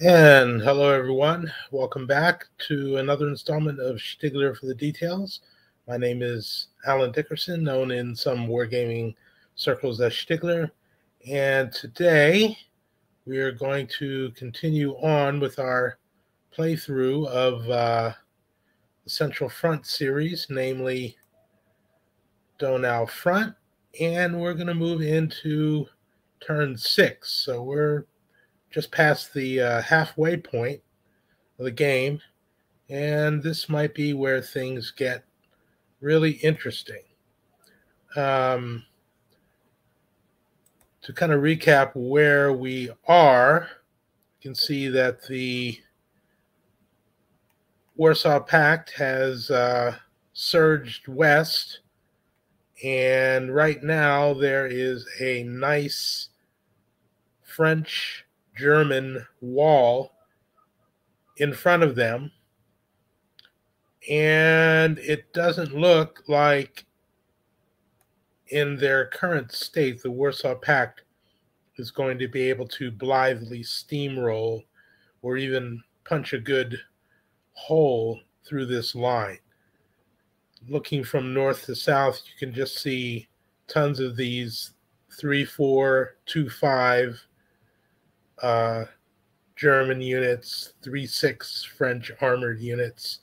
And hello, everyone. Welcome back to another installment of Stiglr for the Details. My name is Alan Dickerson, known in some wargaming circles as Stiglr. And today we are going to continue on with our playthrough of uh, the Central Front series, namely Donau Front. And we're going to move into turn six. So we're just past the uh, halfway point of the game, and this might be where things get really interesting. Um, to kind of recap where we are, you can see that the Warsaw Pact has uh, surged west, and right now there is a nice French German wall in front of them. And it doesn't look like, in their current state, the Warsaw Pact is going to be able to blithely steamroll or even punch a good hole through this line. Looking from north to south, you can just see tons of these three, four, two, five uh, German units, three six French armored units,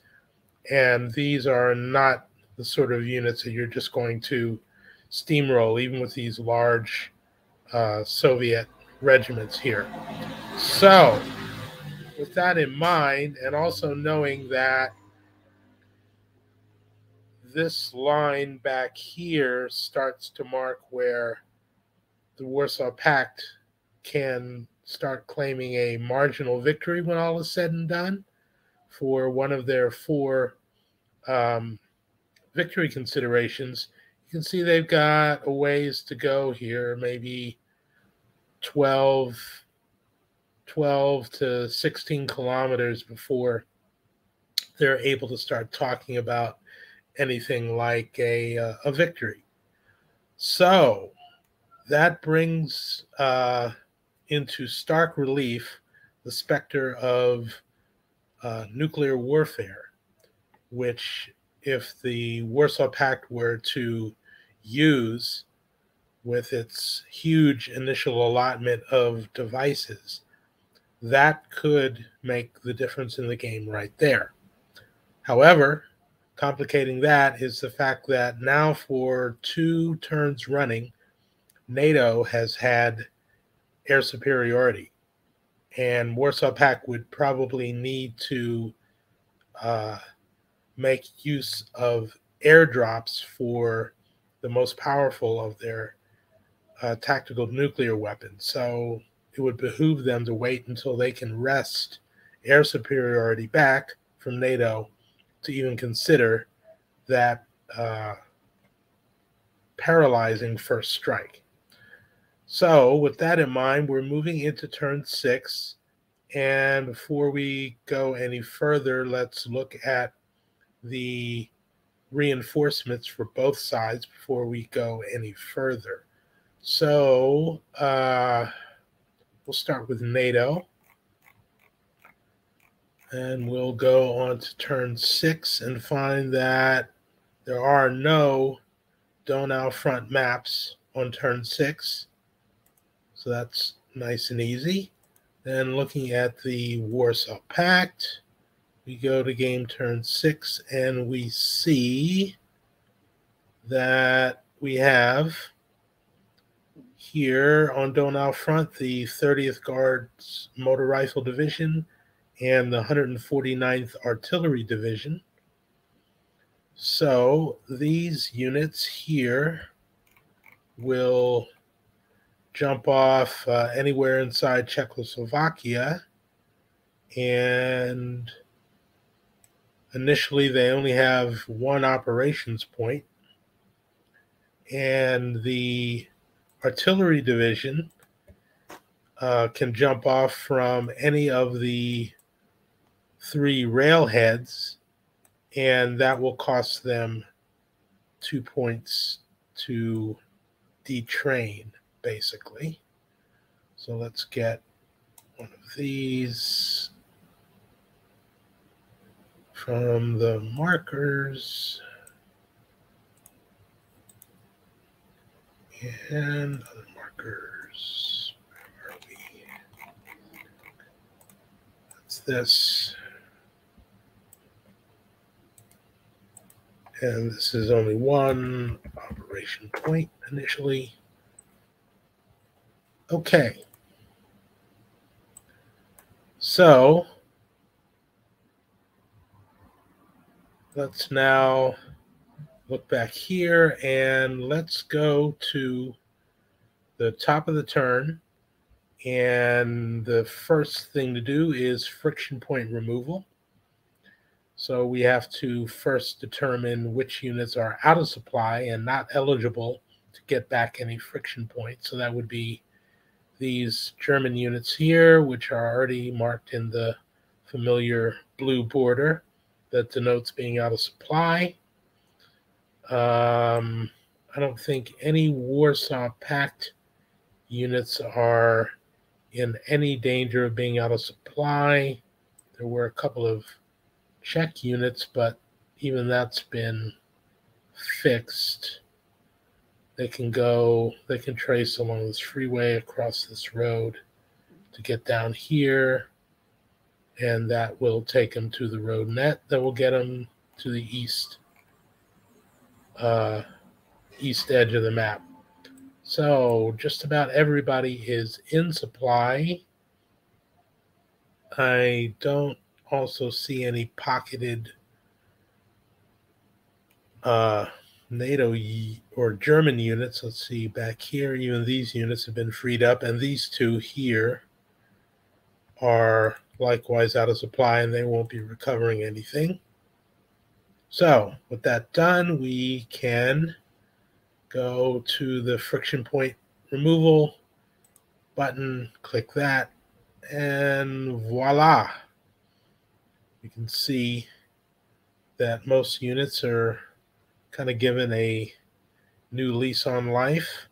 and these are not the sort of units that you're just going to steamroll, even with these large uh, Soviet regiments here. So, with that in mind, and also knowing that this line back here starts to mark where the Warsaw Pact can start claiming a marginal victory when all is said and done for one of their four um, victory considerations. You can see they've got a ways to go here, maybe 12, 12 to 16 kilometers before they're able to start talking about anything like a, uh, a victory. So that brings uh, into stark relief the specter of uh, nuclear warfare, which, if the Warsaw Pact were to use with its huge initial allotment of devices, that could make the difference in the game right there. However, complicating that is the fact that now, for two turns running, NATO has had air superiority. And Warsaw Pact would probably need to uh, make use of airdrops for the most powerful of their uh, tactical nuclear weapons. So it would behoove them to wait until they can wrest air superiority back from NATO to even consider that uh, paralyzing first strike. So, with that in mind, we're moving into turn six. And before we go any further, let's look at the reinforcements for both sides before we go any further. So, uh, we'll start with NATO. And we'll go on to turn six and find that there are no Donau front maps on turn six. So that's nice and easy. Then looking at the Warsaw Pact, we go to game turn six and we see that we have here on Donau front the 30th Guards Motor Rifle Division and the 149th Artillery Division. So these units here will jump off uh, anywhere inside Czechoslovakia. And initially, they only have one operations point. And the artillery division uh, can jump off from any of the three railheads, and that will cost them two points to detrain basically. So let's get one of these from the markers and other markers. Where are we? That's this. And this is only one operation point initially. Okay. So let's now look back here and let's go to the top of the turn. And the first thing to do is friction point removal. So we have to first determine which units are out of supply and not eligible to get back any friction points. So that would be these German units here, which are already marked in the familiar blue border that denotes being out of supply. Um, I don't think any Warsaw Pact units are in any danger of being out of supply. There were a couple of Czech units, but even that's been fixed. They can go, they can trace along this freeway across this road to get down here, and that will take them to the road net that will get them to the east uh, east edge of the map. So just about everybody is in supply. I don't also see any pocketed uh, NATO or German units. Let's see back here, even these units have been freed up, and these two here are likewise out of supply and they won't be recovering anything. So with that done, we can go to the friction point removal button, click that, and voila. You can see that most units are kind of given a new lease on life.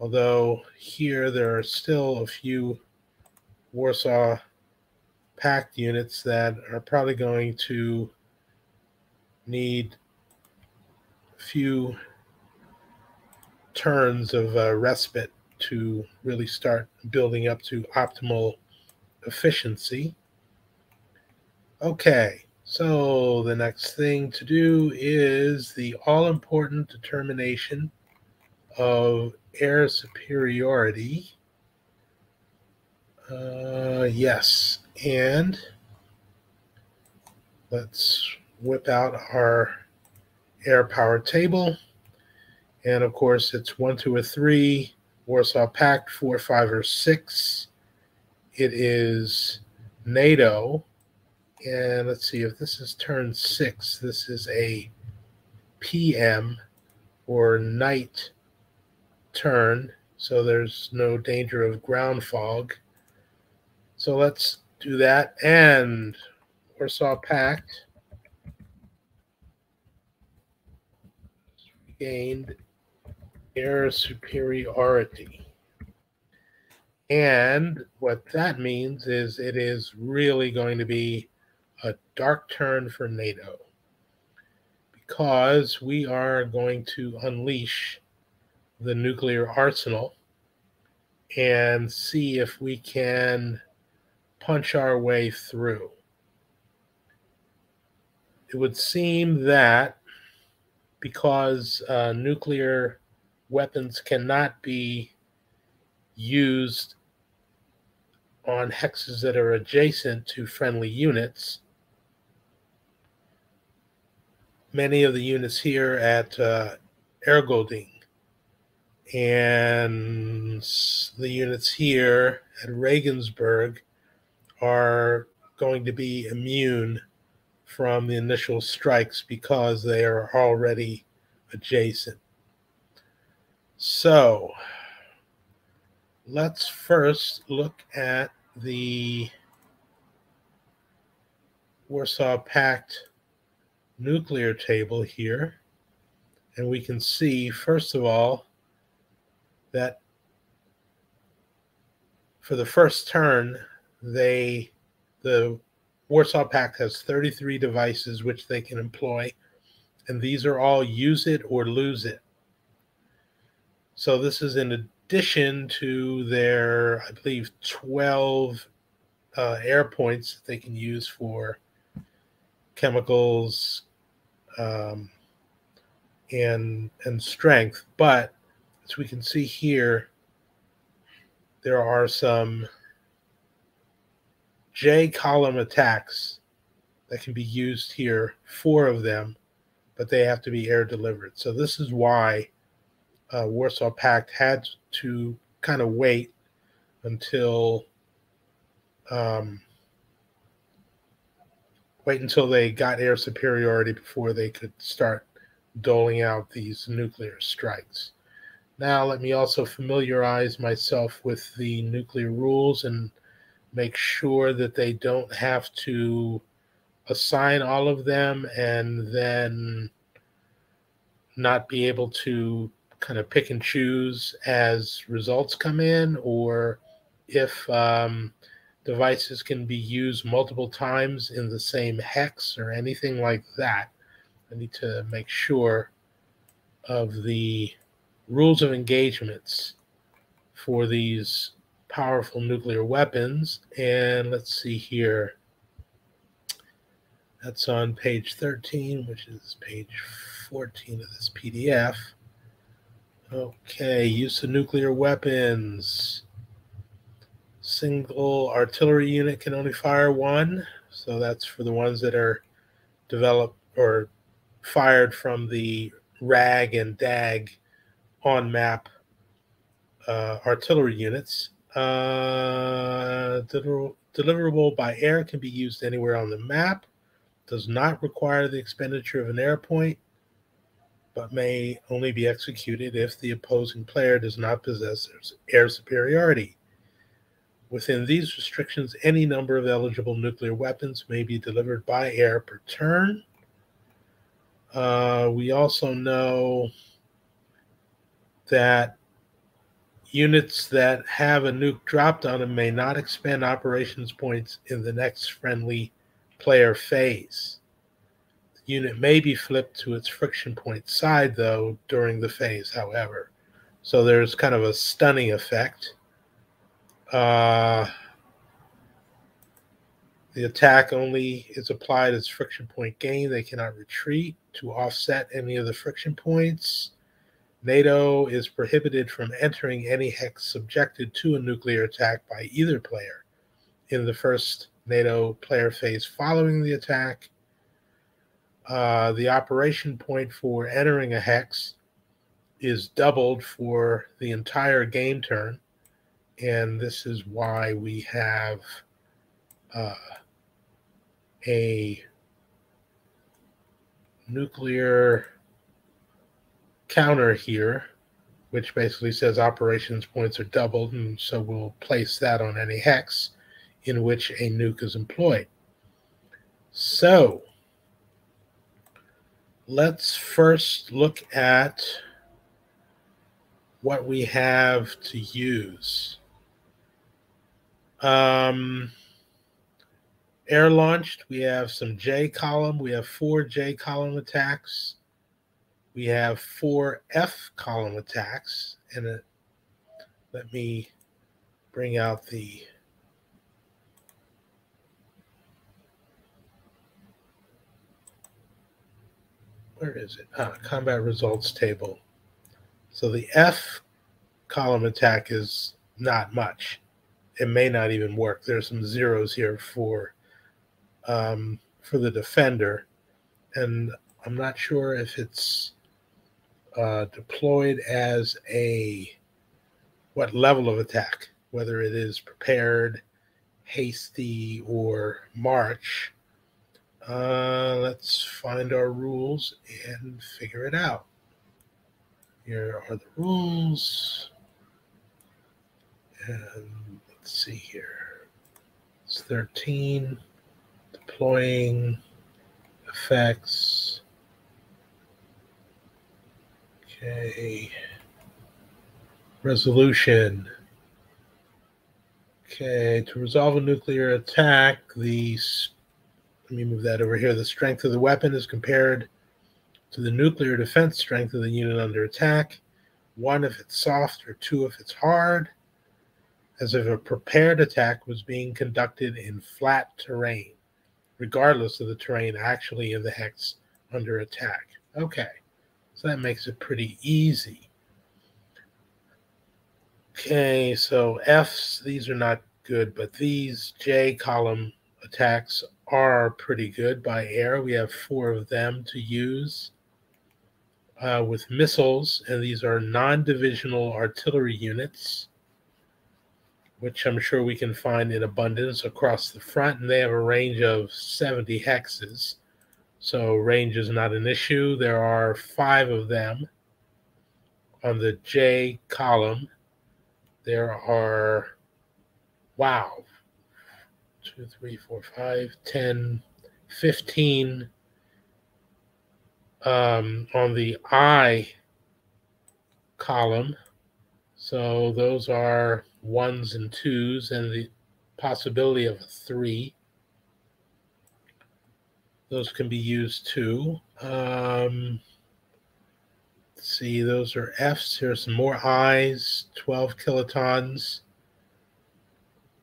Although here there are still a few Warsaw Pact units that are probably going to need a few turns of uh, respite to really start building up to optimal efficiency. Okay, so the next thing to do is the all important determination of air superiority. Uh, yes, and let's whip out our air power table. And of course, it's one, two, or three, Warsaw Pact, four, five, or six. It is NATO. And let's see if this is turn six. This is a PM or night turn. So there's no danger of ground fog. So let's do that. And Warsaw Pact gained air superiority. And what that means is it is really going to be a dark turn for NATO because we are going to unleash the nuclear arsenal and see if we can punch our way through. It would seem that because uh, nuclear weapons cannot be used on hexes that are adjacent to friendly units. Many of the units here at uh, Ergolding and the units here at Regensburg are going to be immune from the initial strikes because they are already adjacent. So let's first look at the Warsaw Pact nuclear table here. And we can see, first of all, that for the first turn, they the Warsaw Pact has 33 devices which they can employ, and these are all use it or lose it. So this is in addition to their, I believe, 12 uh, air points that they can use for chemicals um, and and strength. But as we can see here, there are some J column attacks that can be used here, four of them, but they have to be air delivered. So this is why uh, Warsaw Pact had to kind of wait until um, wait until they got air superiority before they could start doling out these nuclear strikes. Now, let me also familiarize myself with the nuclear rules and make sure that they don't have to assign all of them and then not be able to kind of pick and choose as results come in or if um, devices can be used multiple times in the same hex or anything like that. I need to make sure of the rules of engagements for these powerful nuclear weapons. And let's see here. That's on page 13, which is page 14 of this PDF. Okay, use of nuclear weapons. Single artillery unit can only fire one. So that's for the ones that are developed or fired from the RAG and DAG on map uh, artillery units. Uh, deliver- deliverable by air can be used anywhere on the map. Does not require the expenditure of an air point, but may only be executed if the opposing player does not possess air superiority. Within these restrictions, any number of eligible nuclear weapons may be delivered by air per turn. Uh, we also know that units that have a nuke dropped on them may not expend operations points in the next friendly player phase. The unit may be flipped to its friction point side, though, during the phase, however. So there's kind of a stunning effect. Uh, the attack only is applied as friction point gain. They cannot retreat to offset any of the friction points. NATO is prohibited from entering any hex subjected to a nuclear attack by either player in the first NATO player phase following the attack. Uh, the operation point for entering a hex is doubled for the entire game turn. And this is why we have uh, a nuclear counter here, which basically says operations points are doubled, and so we'll place that on any hex in which a nuke is employed. So let's first look at what we have to use. Um, air launched, we have some J column. We have four J column attacks we have four F column attacks. And it, let me bring out the where is it? Ah, combat results table. So the F column attack is not much. It may not even work. There's some zeros here for um, for the defender, and I'm not sure if it's uh, deployed as a what level of attack, whether it is prepared, hasty, or march. Uh, let's find our rules and figure it out. Here are the rules. And let's see here. It's 13. Deploying effects. Okay. Resolution. Okay, to resolve a nuclear attack, the let me move that over here. The strength of the weapon is compared to the nuclear defense strength of the unit under attack. One if it's soft, or two if it's hard, as if a prepared attack was being conducted in flat terrain, regardless of the terrain actually in the hex under attack. Okay, so that makes it pretty easy. Okay, so F's, these are not good, but these J column attacks are pretty good by air. We have four of them to use uh, with missiles, and these are non divisional artillery units, which I'm sure we can find in abundance across the front, and they have a range of 70 hexes. So, range is not an issue. There are five of them on the J column there are, wow, two, three, four, five, 10, 15 um, on the I column. So those are ones and twos, and the possibility of a three. Those can be used too. Um, see, those are Fs. Here's some more Is, 12 kilotons,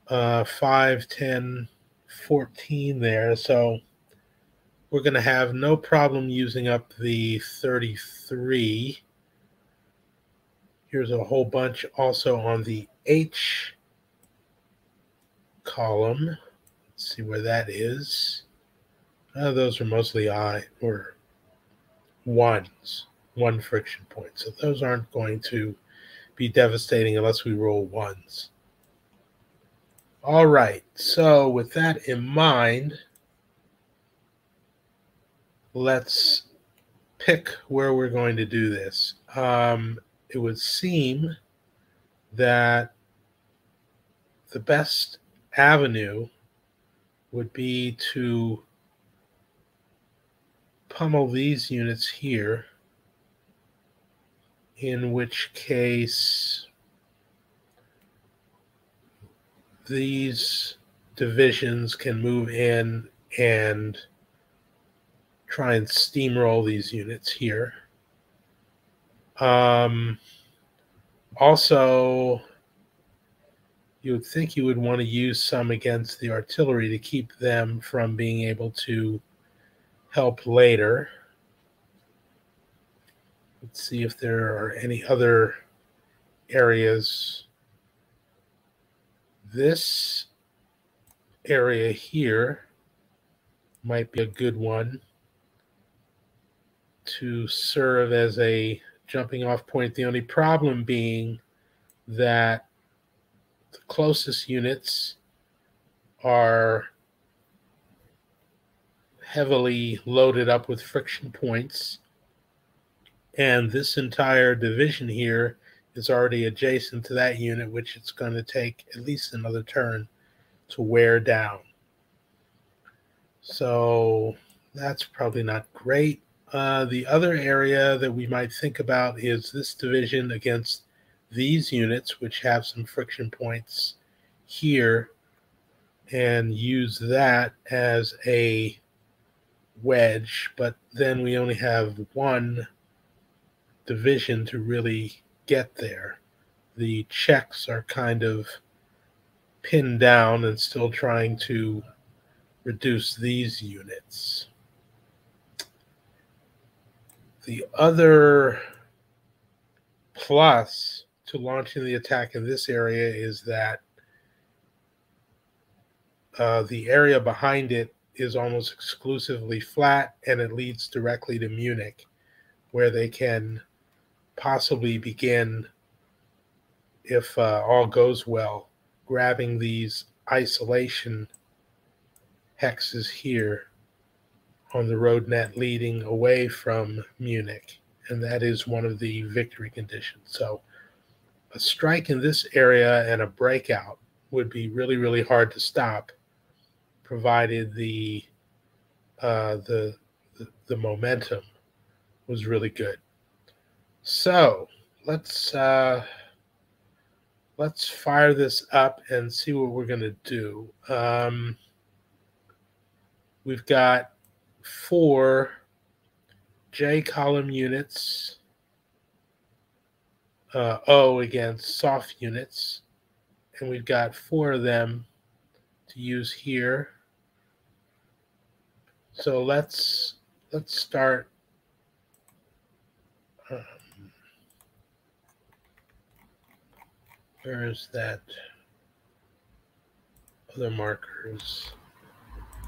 uh, 5, 10, 14 there. So we're going to have no problem using up the 33. Here's a whole bunch also on the H column. Let's see where that is. Uh, those are mostly I or ones one friction point. So those aren't going to be devastating unless we roll ones. All right, so with that in mind, let's pick where we're going to do this. Um, it would seem that the best avenue would be to pummel these units here in which case these divisions can move in and try and steamroll these units here. Um, also, you would think you would want to use some against the artillery to keep them from being able to help later. Let's see if there are any other areas. This area here might be a good one to serve as a jumping off point. The only problem being that the closest units are heavily loaded up with friction points and this entire division here is already adjacent to that unit, which it's going to take at least another turn to wear down. So that's probably not great. Uh, the other area that we might think about is this division against these units, which have some friction points here, and use that as a wedge. But then we only have one division to really get there. The Czechs are kind of pinned down and still trying to reduce these units. The other plus to launching the attack in this area is that uh, the area behind it is almost exclusively flat and it leads directly to Munich, where they can possibly begin, if uh, all goes well, grabbing these isolation hexes here on the road net leading away from Munich. And that is one of the victory conditions. So a strike in this area and a breakout would be really, really hard to stop, provided the uh, the, the, the momentum was really good. So let's uh, let's fire this up and see what we're going to do. Um, we've got four J column units, uh, O against soft units, and we've got four of them to use here. So let's let's start. Um, where is that other markers?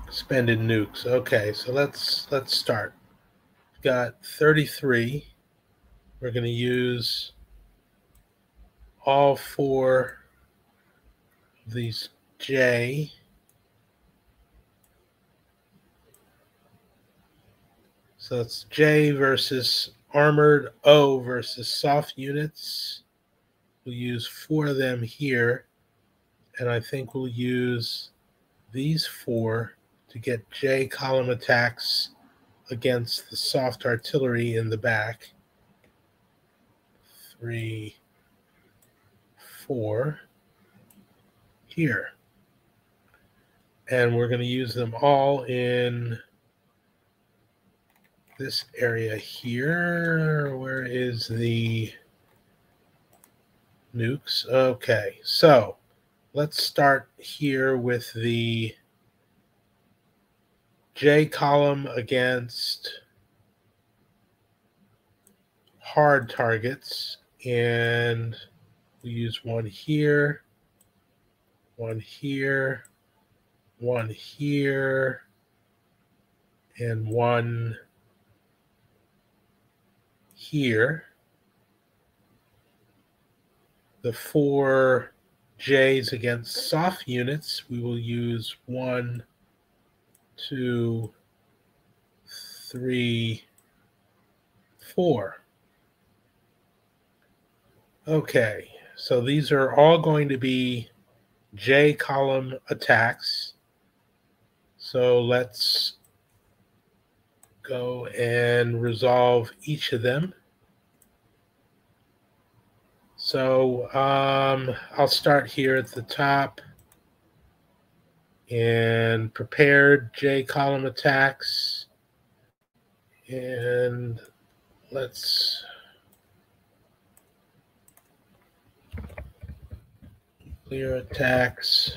Expended nukes. Okay, so let's let's start. Got 33. We're going to use all four of these J. So it's J versus armored O versus soft units. We'll use four of them here. And I think we'll use these four to get J column attacks against the soft artillery in the back. Three, four here. And we're going to use them all in this area here. Where is the nukes? Okay, so let's start here with the J column against hard targets. And we use one here, one here, one here, and one here. The four J's against soft units, we will use one, two, three, four. Okay, so these are all going to be J column attacks. So let's go and resolve each of them. So um, I'll start here at the top and prepared J column attacks. And let's clear attacks,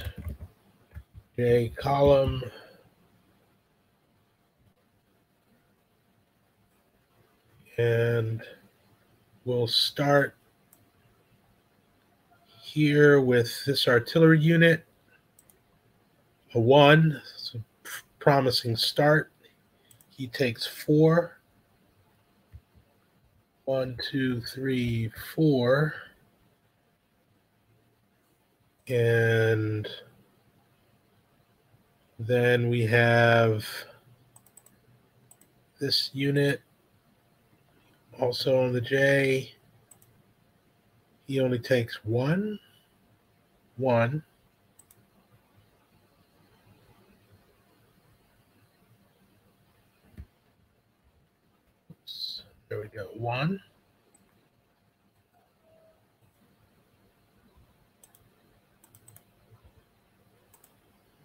J column. And we'll start here with this artillery unit. A one, it's a promising start. He takes four. One, two, three, four. And then we have this unit also on the J. He only takes one, one. Oops, there we go, one.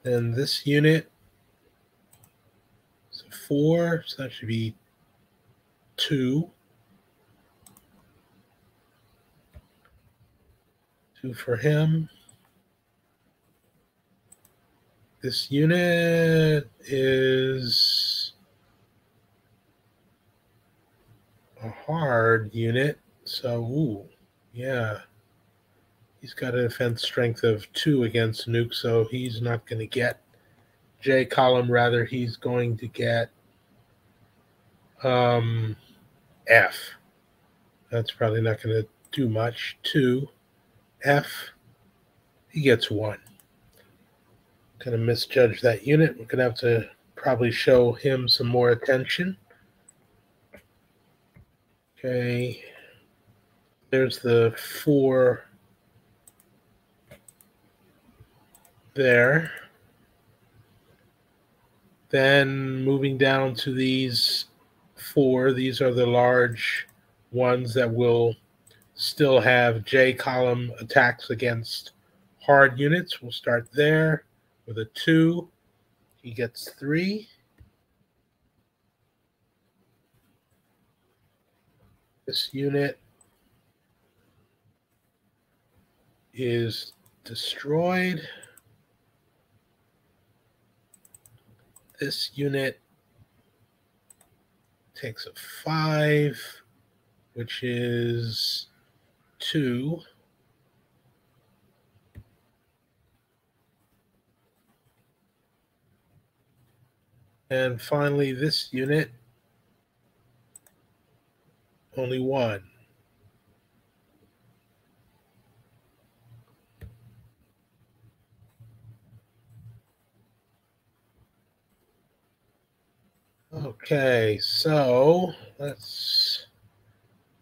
Then this unit, so four, so that should be two. Two for him. This unit is a hard unit. So, ooh, yeah. He's got a defense strength of two against Nuke, so he's not going to get J column. Rather, he's going to get um, F. That's probably not going to do much. Two. F, he gets one. Kind of misjudged that unit. We're going to have to probably show him some more attention. Okay. There's the four there. Then moving down to these four, these are the large ones that will still have J column attacks against hard units. We'll start there with a two. He gets three. This unit is destroyed. This unit takes a five, which is two. And finally, this unit, only one. Okay, so let's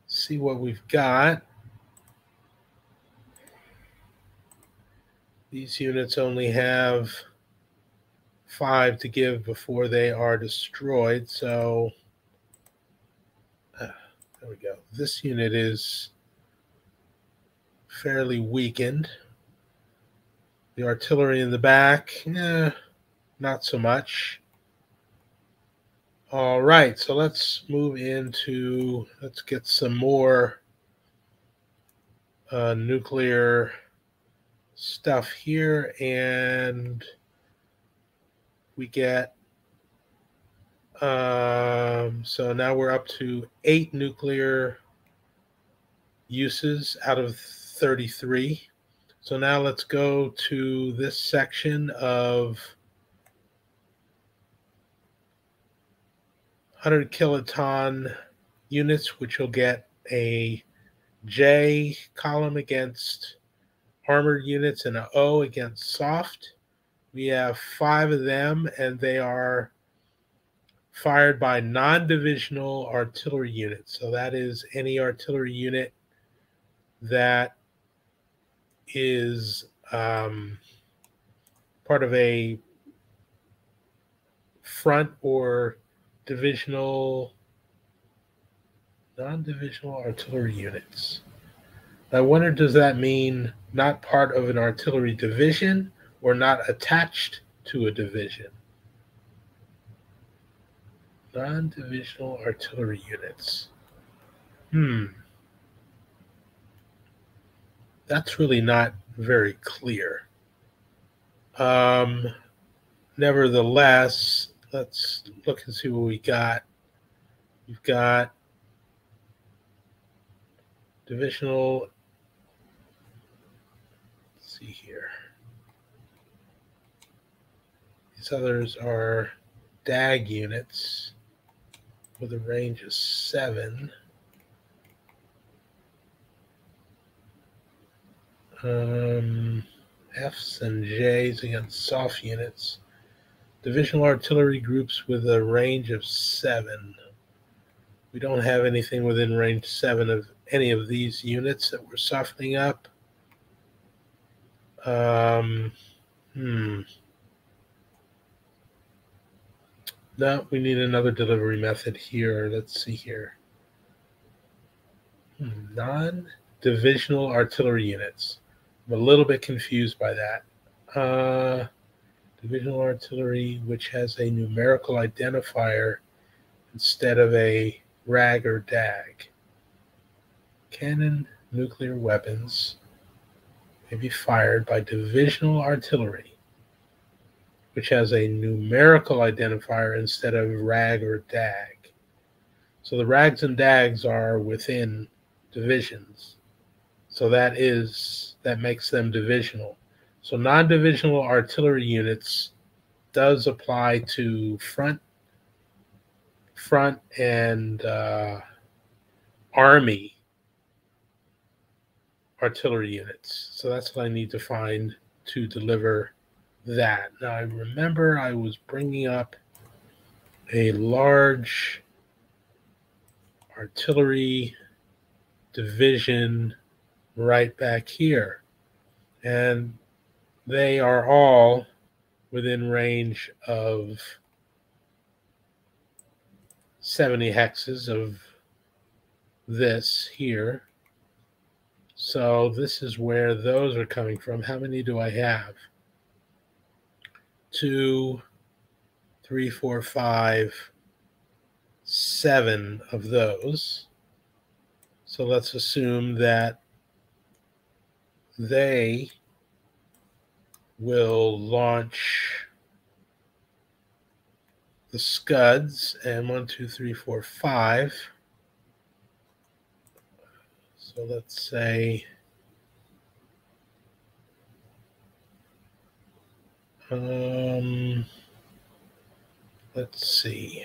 see what we've got. These units only have five to give before they are destroyed. So there we go. This unit is fairly weakened. The artillery in the back, eh, not so much. All right, so let's move into, let's get some more uh, nuclear stuff here. And we get, um, so now we're up to eight nuclear uses out of 33. So now let's go to this section of 100 kiloton units, which will get a J column against armored units and an O against soft. We have five of them, and they are fired by non divisional artillery units. So that is any artillery unit that is um, part of a front or divisional, non-divisional artillery units. I wonder, does that mean not part of an artillery division or not attached to a division? Non-divisional artillery units. Hmm. That's really not very clear. Um, nevertheless, let's look and see what we got. We've got divisional. Let's see here. These others are DAG units with a range of seven. Um, Fs and Js against soft units divisional artillery groups with a range of seven. We don't have anything within range seven of any of these units that we're softening up. Um, hmm. No, we need another delivery method here. Let's see here. Hmm, Non divisional artillery units. I'm a little bit confused by that. Uh, divisional artillery, which has a numerical identifier instead of a RAG or DAG. Cannon nuclear weapons may be fired by divisional artillery, which has a numerical identifier instead of RAG or DAG. So the RAGs and DAGs are within divisions. So that is that makes them divisional. So non-divisional artillery units does apply to front, front and uh, army artillery units. So that's what I need to find to deliver that. Now I remember I was bringing up a large artillery division right back here. And they are all within range of 70 hexes of this here. So this is where those are coming from. How many do I have? Two, three, four, five, seven of those. So let's assume that they will launch the scuds and one, two, three, four, five. So let's say um let's see.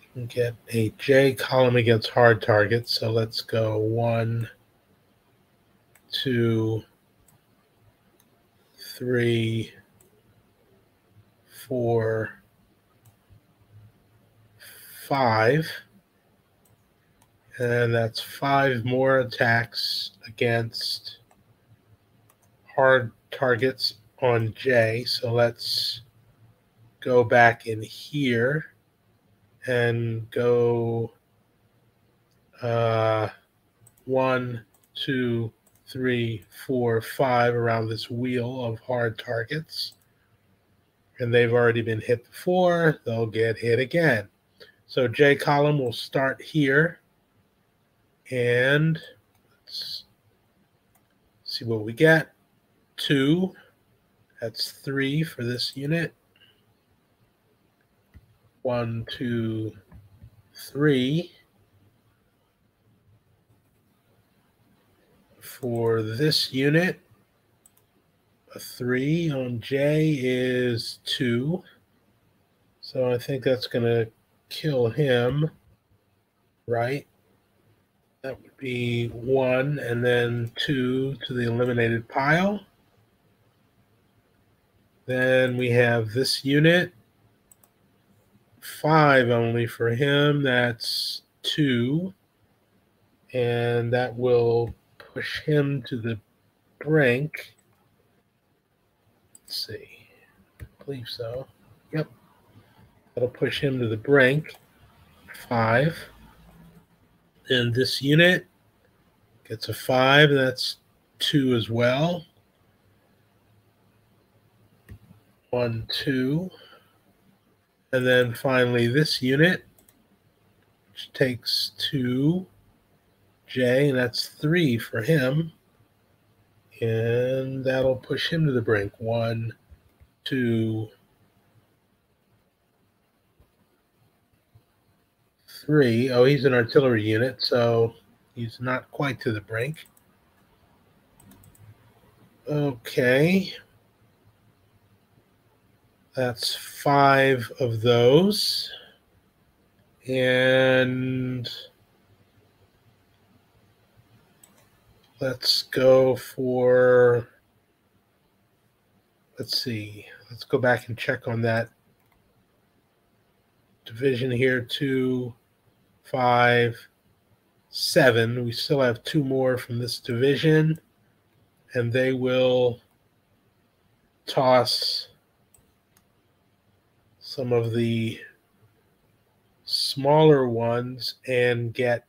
I can get a J column against hard targets. So let's go one, two, three, four, five. And that's five more attacks against hard targets on J. So let's go back in here and go uh, one, two, three, four, five around this wheel of hard targets. And they've already been hit before, they'll get hit again. So J column will start here and let's see what we get. Two, that's three for this unit. One, two, three. For this unit, a three on J is two. So I think that's going to kill him, right? That would be one and then two to the eliminated pile. Then we have this unit. Five only for him. That's two. And that will push him to the brink. Let's see. I believe so. Yep. That'll push him to the brink. Five. And this unit gets a five. That's two as well. One, two. And then finally this unit, which takes two J, and that's three for him. And that'll push him to the brink. One, two, three. Oh, he's an artillery unit, so he's not quite to the brink. Okay. That's five of those. And let's go for, let's see, let's go back and check on that division here. Two, five, seven. We still have two more from this division, and they will toss some of the smaller ones and get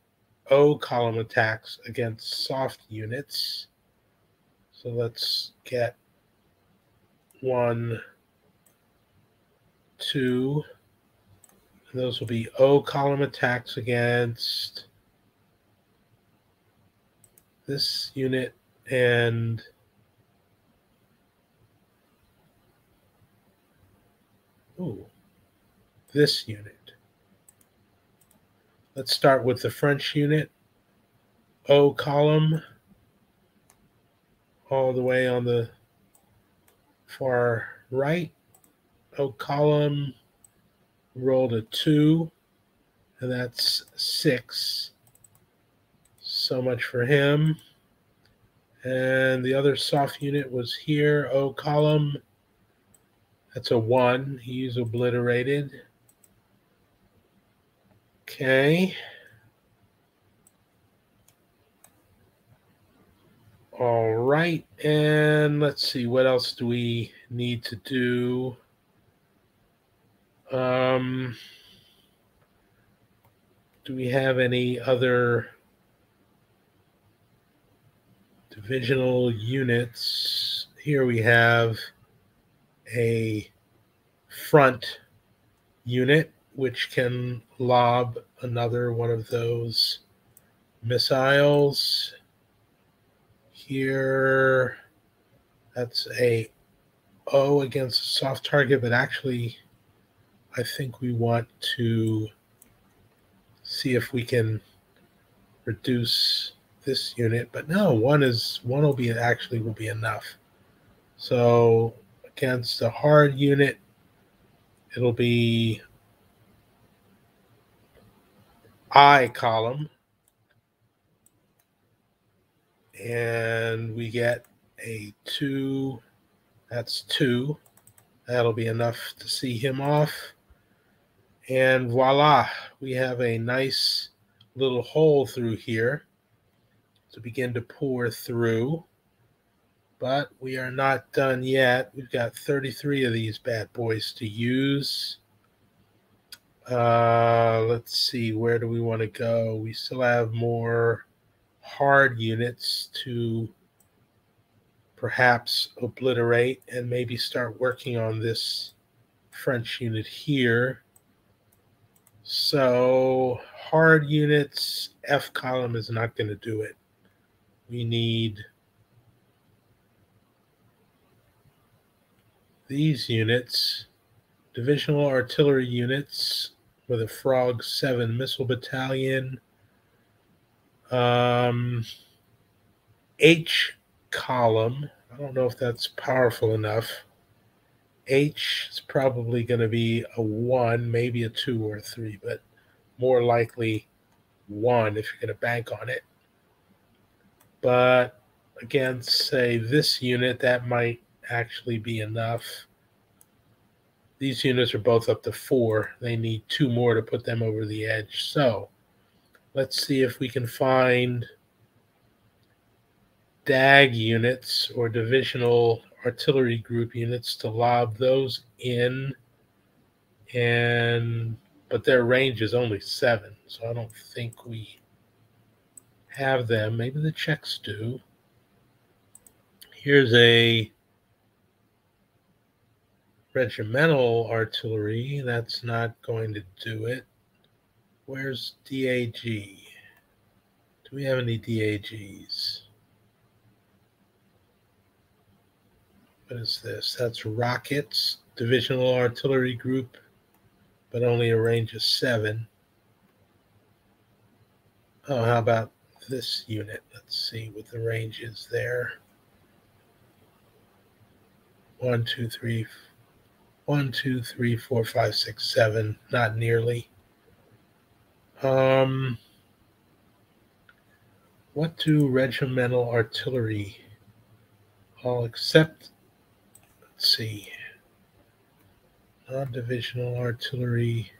O column attacks against soft units. So let's get one, two, those will be O column attacks against this unit and ooh, this unit. Let's start with the French unit. O column all the way on the far right. O column rolled a two, and that's six. So much for him. And the other soft unit was here, O column. That's a one. He's obliterated. Okay. All right. And let's see, what else do we need to do? Um, do we have any other divisional units. Here we have a front unit which can lob another one of those missiles. Here, that's a O against a soft target, but actually, I think we want to see if we can reduce this unit. But no, one is one will be actually will be enough. So against a hard unit, it'll be I column. And we get a two, that's two. That'll be enough to see him off. And voila, we have a nice little hole through here to begin to pour through. But we are not done yet. We've got 33 of these bad boys to use. Uh, let's see, where do we want to go? We still have more hard units to perhaps obliterate and maybe start working on this French unit here. So hard units, F column is not going to do it. We need these units, divisional artillery units with a Frog 7 missile battalion. Um, H column, I don't know if that's powerful enough. H is probably going to be a 1, maybe a 2 or a 3, but more likely 1 if you're going to bank on it. But again, say, this unit, that might actually be enough. These units are both up to 4. They need two more to put them over the edge. So let's see if we can find DAG units or divisional artillery group units to lob those in and but their range is only seven so i don't think we have them maybe the czechs do here's a regimental artillery that's not going to do it where's dag do we have any dags What is this? That's rockets, divisional artillery group, but only a range of seven. Oh, how about this unit? Let's see what the range is there. One, two, three, one, two, three, four, five, six, seven. Not nearly. Um, what do regimental artillery all except Let's see. Non divisional artillery.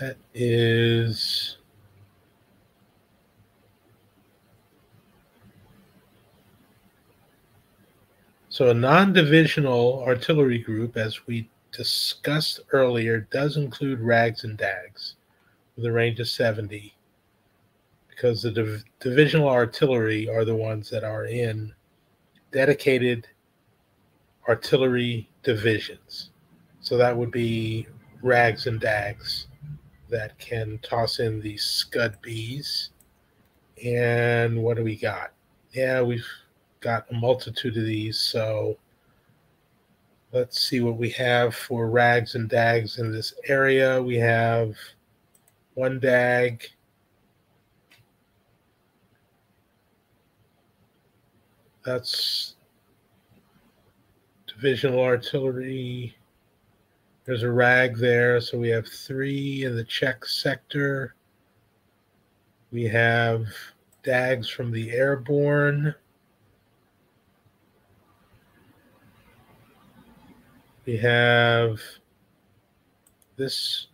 That is. So, a non divisional artillery group, as we discussed earlier, does include RAGs and DAGs with a range of 70 because the div- divisional artillery are the ones that are in dedicated artillery divisions. So that would be rags and dags that can toss in these scud Bs. And what do we got? Yeah, we've got a multitude of these. So let's see what we have for rags and dags in this area. We have one dag, That's divisional artillery. There's a rag there. So we have three in the Czech sector. We have DAGs from the airborne. We have this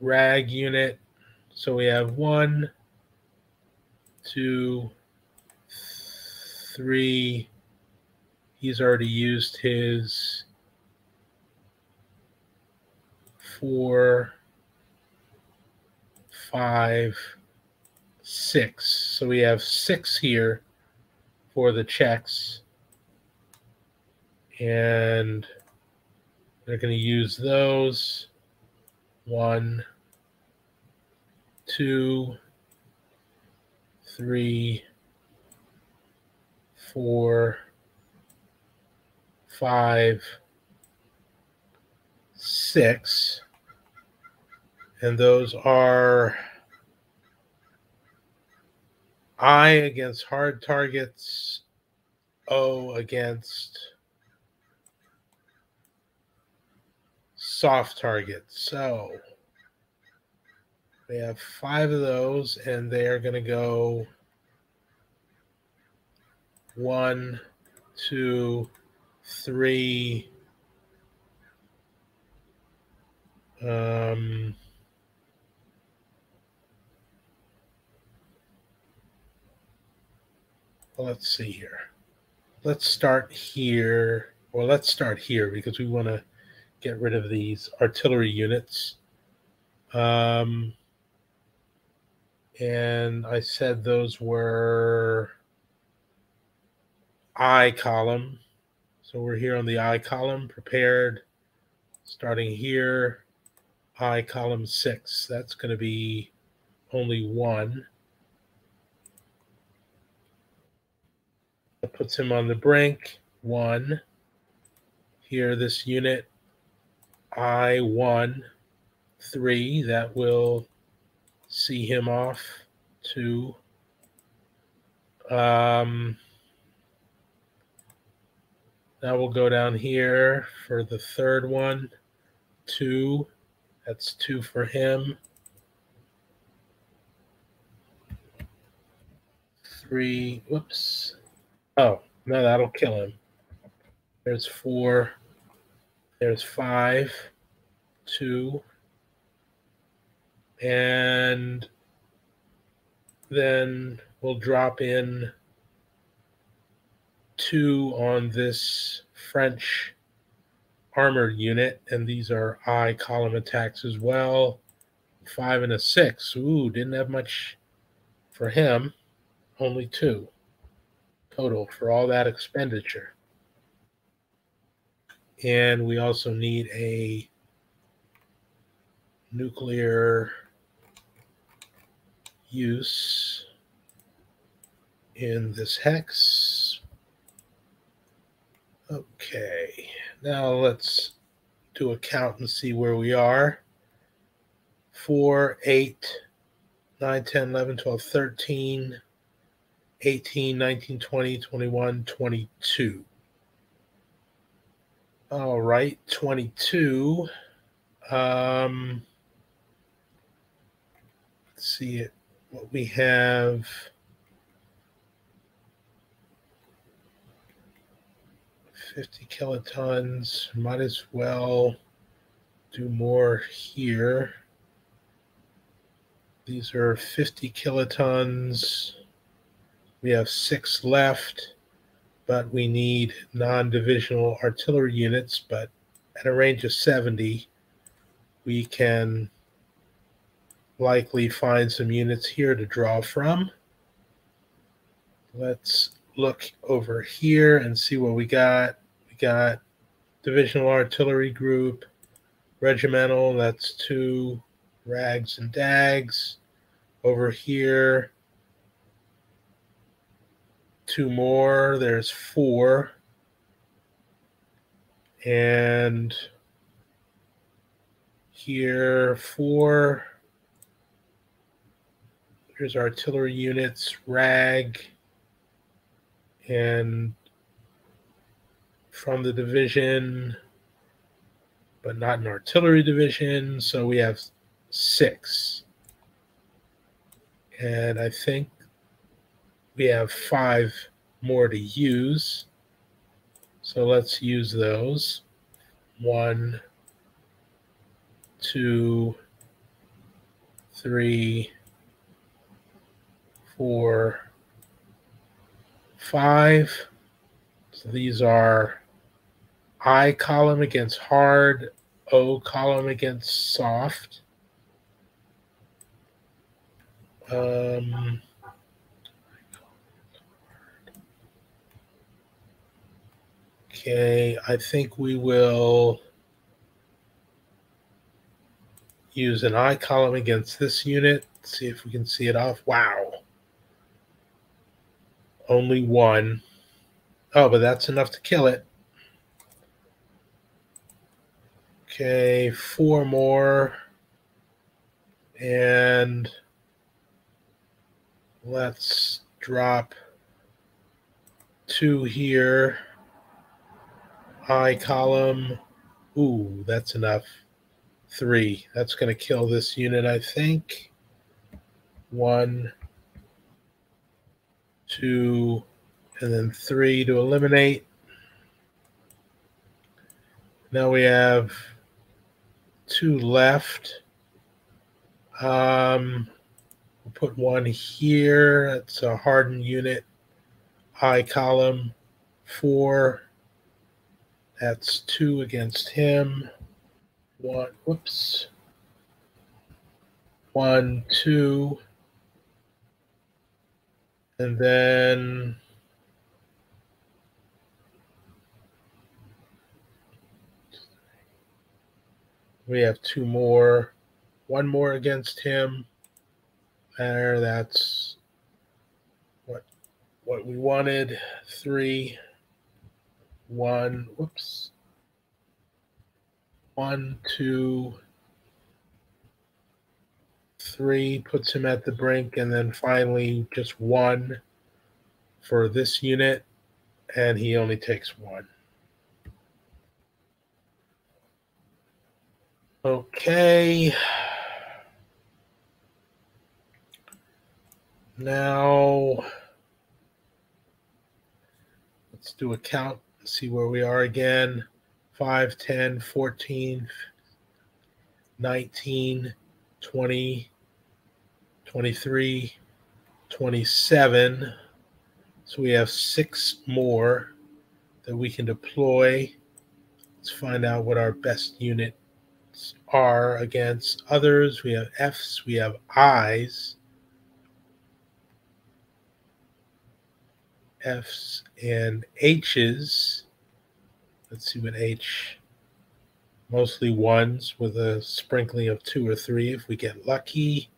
rag unit. So we have one, two, three. He's already used his four, five, six. So we have six here for the Czechs. And they're going to use those. One, two, three, four, five, six. And those are I against hard targets, O against soft targets. So we have five of those, and they are going to go one, two, three. Um, let's see here. Let's start here. Well, let's start here because we want to get rid of these artillery units. Um, and I said those were I column. So we're here on the I column, prepared, starting here, I column six. That's going to be only one. That puts him on the brink, one. Here, this unit, I one, three. That will see him off, two. Um, now we'll go down here for the third one. Two. That's two for him. Three. Whoops. Oh, no, that'll kill him. There's four. There's five. Two. And then we'll drop in two on this French armored unit, and these are I column attacks as well. Five and a six. Ooh, didn't have much for him. Only two total for all that expenditure. And we also need a nuclear use in this hex. Okay, now let's do a count and see where we are. 4, 8, 9, 10, 11, 12, 13, 18, 19, 20, 21, 22. All right, 22. Um, let's see it. What we have. Fifty kilotons. Might as well do more here. These are 50 kilotons. We have six left, but we need non divisional artillery units. But at a range of 70, we can likely find some units here to draw from. Let's look over here and see what we got. We got divisional artillery group, regimental, that's two rags and dags. Over here, two more. There's four. And here, four. Here's artillery units, rag, and from the division, but not an artillery division. So we have six. And I think we have five more to use. So let's use those. One, two, three, four, five. So these are I column against hard, O column against soft. Um, okay, I think we will use an I column against this unit. See if we can see it off. Wow. Only one. Oh, but that's enough to kill it. Okay, four more. And let's drop two here. I column. Ooh, that's enough. Three. That's going to kill this unit, I think. One, two, and then three to eliminate. Now we have two left. Um, we'll put one here. That's a hardened unit. I column four. That's two against him. One, whoops. One, two. And then we have two more, one more against him. There, that's what what we wanted. Three, one, whoops. One, two, three puts him at the brink, and then finally just one for this unit, and he only takes one. Okay. Now, let's do a count, see where we are again. 5, 10, 14, 19, 20, 23, 27. So we have six more that we can deploy. Let's find out what our best units are against others. We have F's, we have I's. F's and H's. Let's see what H, mostly ones with a sprinkling of two or three if we get lucky.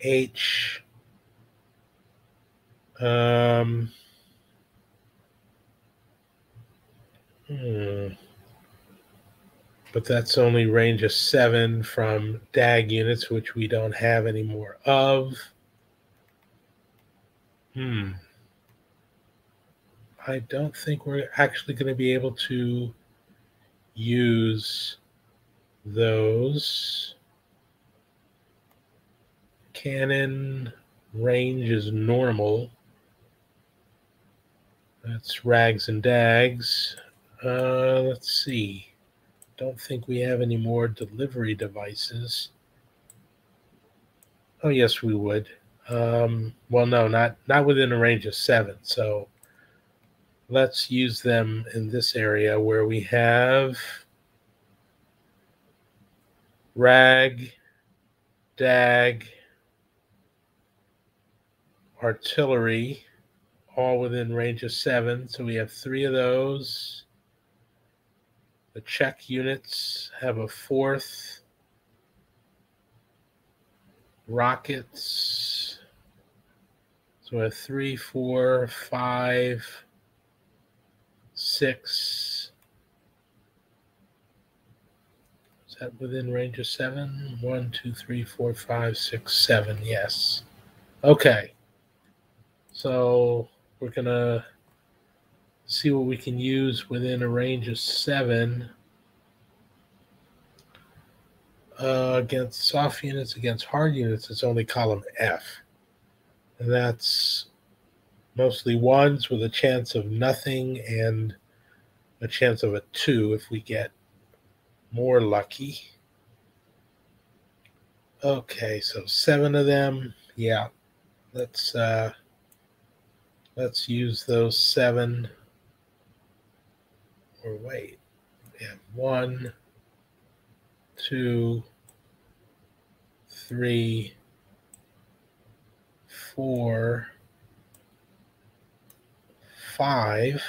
H. Um, hmm. But that's only range of seven from DAG units, which we don't have any more of. Hmm. I don't think we're actually going to be able to use those. Cannon range is normal. That's rags and dags. Uh, let's see. Don't think we have any more delivery devices. Oh yes, we would. Um, well, no, not not within a range of seven. So let's use them in this area where we have rag, dag, artillery, all within range of seven. So we have three of those. The Czech units have a fourth. Rockets. So we have three, four, five, six. Is that within range of seven? One, two, three, four, five, six, seven. Yes. Okay. So we're going to see what we can use within a range of seven uh, against soft units, against hard units. It's only column F. And that's mostly ones with a chance of nothing and a chance of a two if we get more lucky. Okay, so seven of them. Yeah, let's uh, Let's use those seven. Or wait, we have one, two, three, four, five.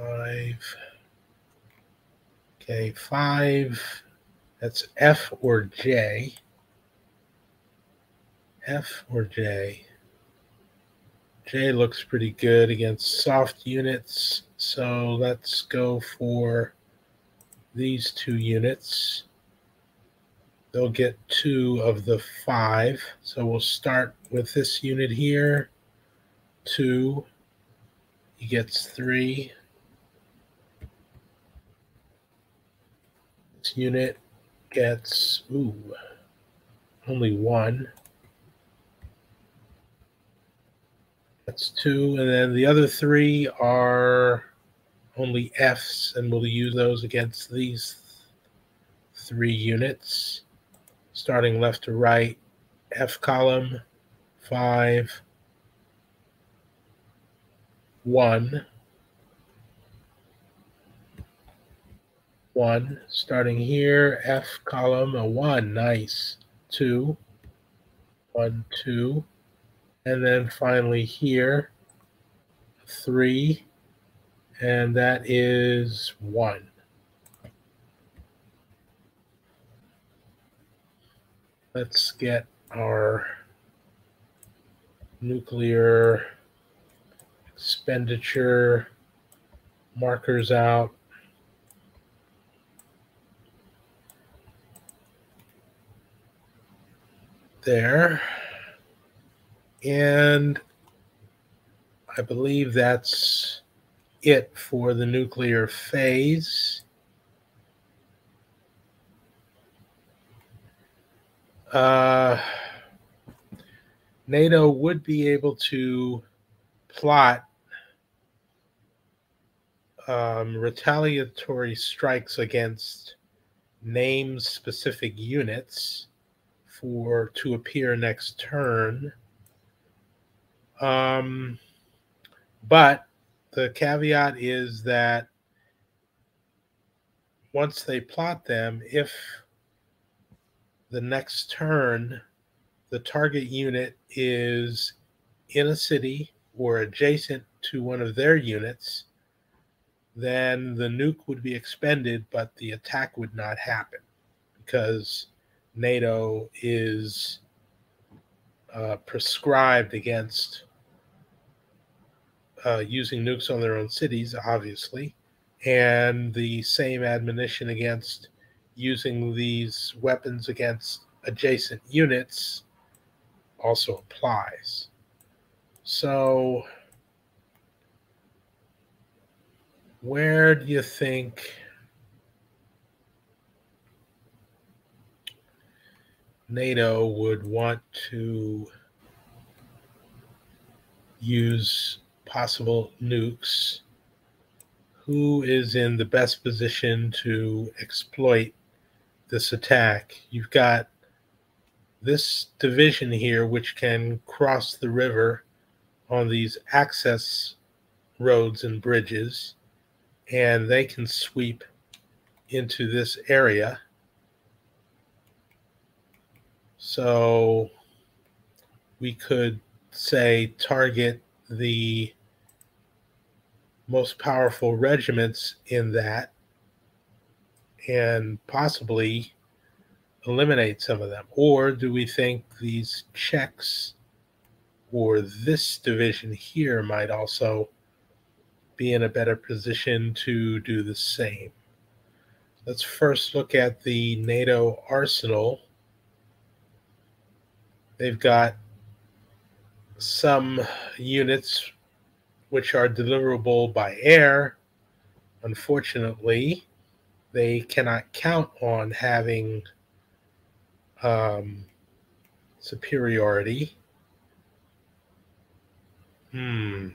Five. Okay, five. That's F or J. F or J. J looks pretty good against soft units. So let's go for these two units. They'll get two of the five. So we'll start with this unit here. Two. He gets three. This unit gets, ooh, only one. That's two. And then the other three are only Fs, and we'll use those against these three units. Starting left to right, F column, five, one, one. Starting here, F column, a one, nice. Two, one, two. And then finally here, three, and that is one. Let's get our nuclear expenditure markers out. There. And I believe that's it for the nuclear phase. Uh, NATO would be able to plot um, retaliatory strikes against name specific units for to appear next turn. Um, but the caveat is that once they plot them, if the next turn the target unit is in a city or adjacent to one of their units, then the nuke would be expended, but the attack would not happen because NATO is uh, prescribed against uh, using nukes on their own cities, obviously, and the same admonition against using these weapons against adjacent units also applies. So, where do you think NATO would want to use possible nukes, who is in the best position to exploit this attack? You've got this division here, which can cross the river on these access roads and bridges, and they can sweep into this area. So we could say target the most powerful regiments in that and possibly eliminate some of them? Or do we think these Czechs or this division here might also be in a better position to do the same? Let's first look at the NATO arsenal. They've got some units which are deliverable by air, unfortunately, they cannot count on having um, superiority. Hmm.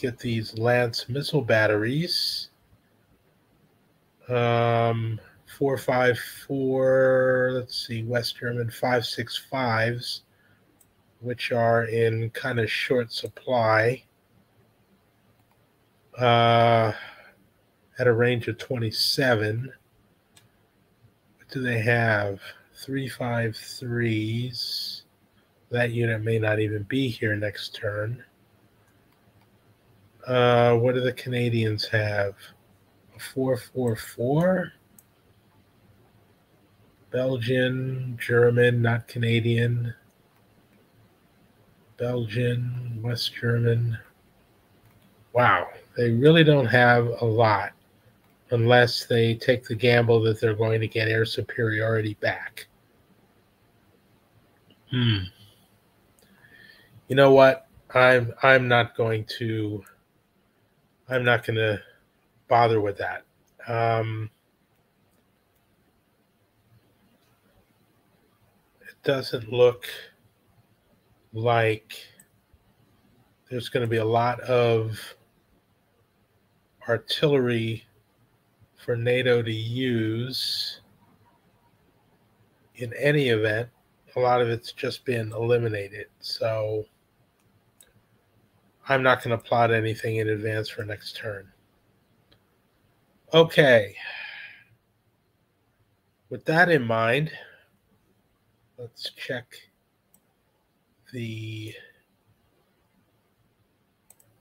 Get these Lance missile batteries. Um, 454, let's see, West German 565s which are in kind of short supply, uh, at a range of 27. What do they have? Three five threes. That unit may not even be here next turn. Uh, what do the Canadians have? A four four four. Belgian, German, not Canadian. Belgian, West German. Wow, they really don't have a lot unless they take the gamble that they're going to get air superiority back. Hmm. You know what? I'm I'm not going to I'm not going to bother with that. Um, doesn't look like there's going to be a lot of artillery for NATO to use in any event. A lot of it's just been eliminated. So I'm not going to plot anything in advance for next turn. Okay. With that in mind, let's check the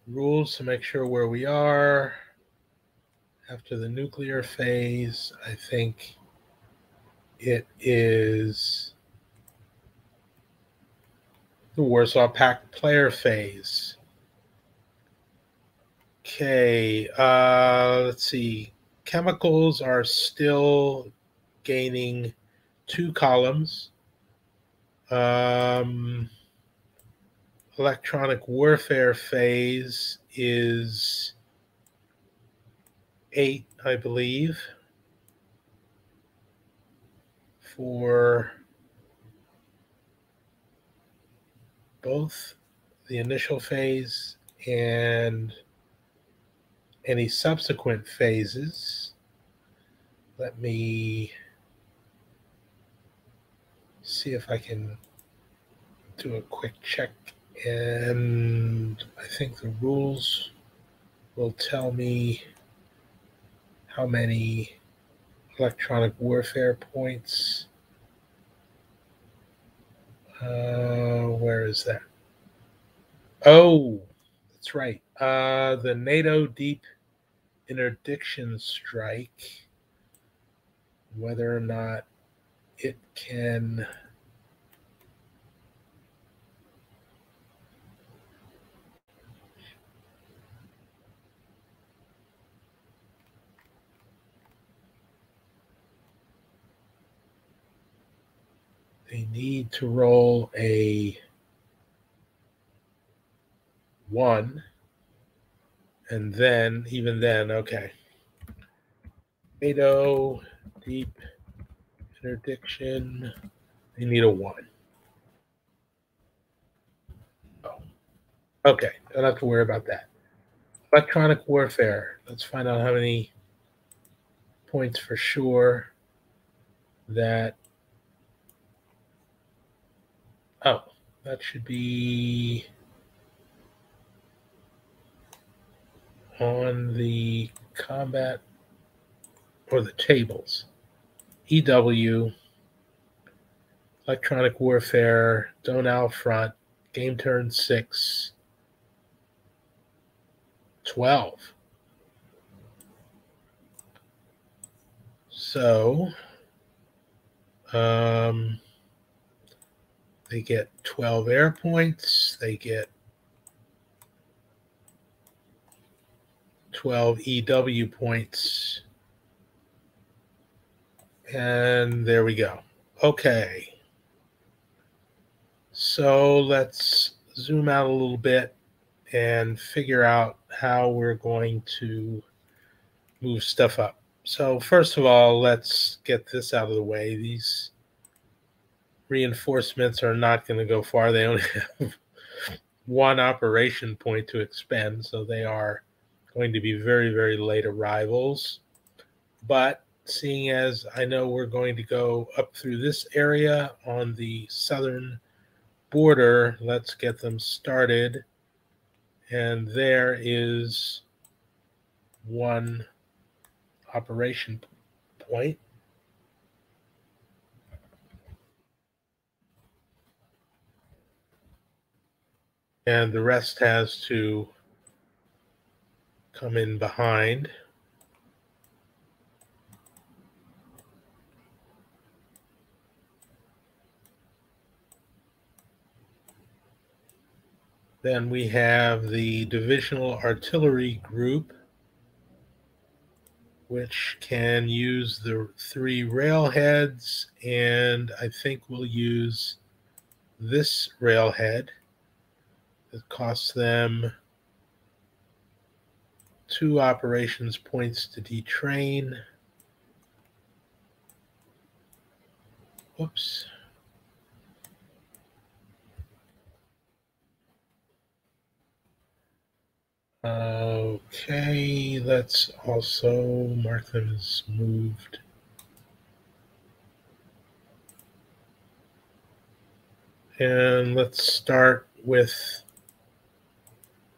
rules to make sure where we are after the nuclear phase. I think it is the Warsaw Pact player phase. Okay, uh, let's see. Chemicals are still gaining two columns. Um, electronic warfare phase is eight, I believe, for both the initial phase and any subsequent phases. Let me see if I can do a quick check. And I think the rules will tell me how many electronic warfare points. Uh, where is that? Oh, that's right. Uh, the NATO deep interdiction strike, whether or not it can they need to roll a one and then even then okay. NATO deep interdiction they need a one. Oh. Okay, don't have to worry about that. Electronic warfare. Let's find out how many points for sure that oh that should be on the combat or the tables. EW, Electronic Warfare, Donau Front, Game Turn 6, 12. So, um, they get 12 air points. They get 12 EW points. And there we go. Okay. So let's zoom out a little bit and figure out how we're going to move stuff up. So first of all, let's get this out of the way. These reinforcements are not going to go far. They only have one operation point to expend, so they are going to be very, very late arrivals. But seeing as I know we're going to go up through this area on the southern border. Let's get them started. And there is one operation point. And the rest has to come in behind. Then we have the Divisional Artillery Group, which can use the three railheads, and I think we'll use this railhead. It costs them two operations points to detrain. Whoops. Okay, let's also mark them as moved. And let's start with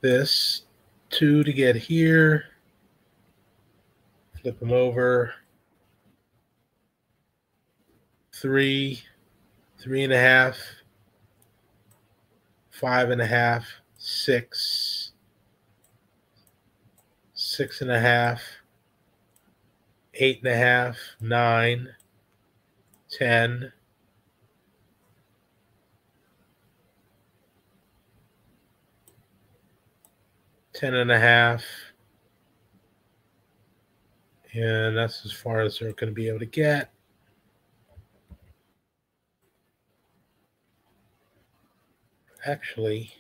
this two to get here. Flip them over. Three, three and a half, five and a half, six, six and a half, eight and a half, nine, ten. Ten and a half, and that's as far as they're going to be able to get. Actually,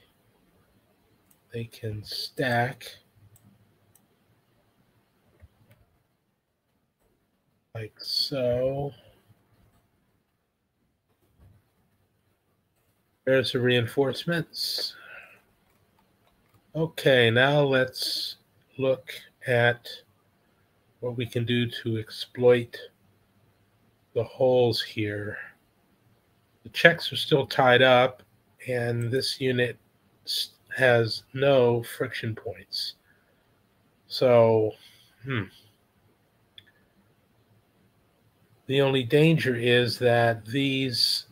they can stack. Like so. There's the reinforcements. Okay, now let's look at what we can do to exploit the holes here. The Czechs are still tied up, and this unit has no friction points. So, hmm. The only danger is that these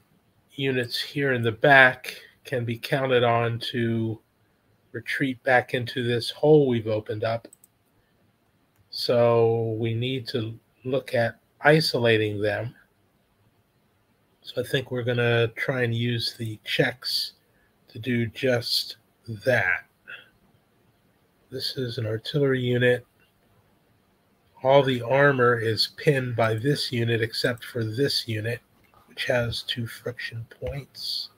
units here in the back can be counted on to retreat back into this hole we've opened up. So we need to look at isolating them. So I think we're going to try and use the Czechs to do just that. This is an artillery unit all the armor is pinned by this unit except for this unit, which has two friction points.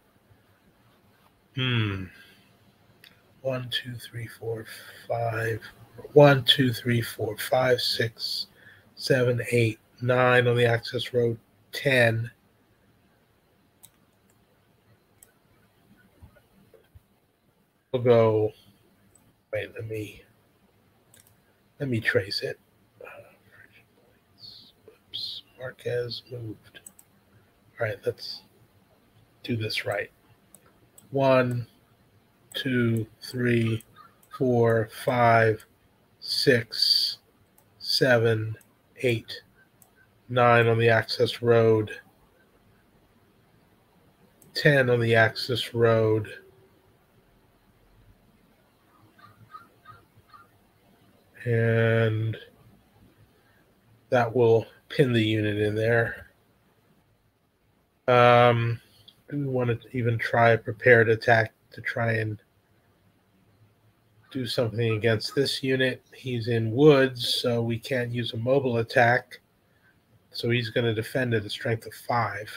Hmm. One, two, three, four, five. One, two, three, four, five, six, seven, eight, nine on the access road, ten. We'll go. Wait, let me let me trace it. Marquez moved. All right, let's do this right. One, two, three, four, five, six, seven, eight, nine on the access road, 10 on the access road. And that will pin the unit in there. Um, we want to even try a prepared attack to try and do something against this unit. He's in woods, so we can't use a mobile attack. So he's going to defend at a strength of five.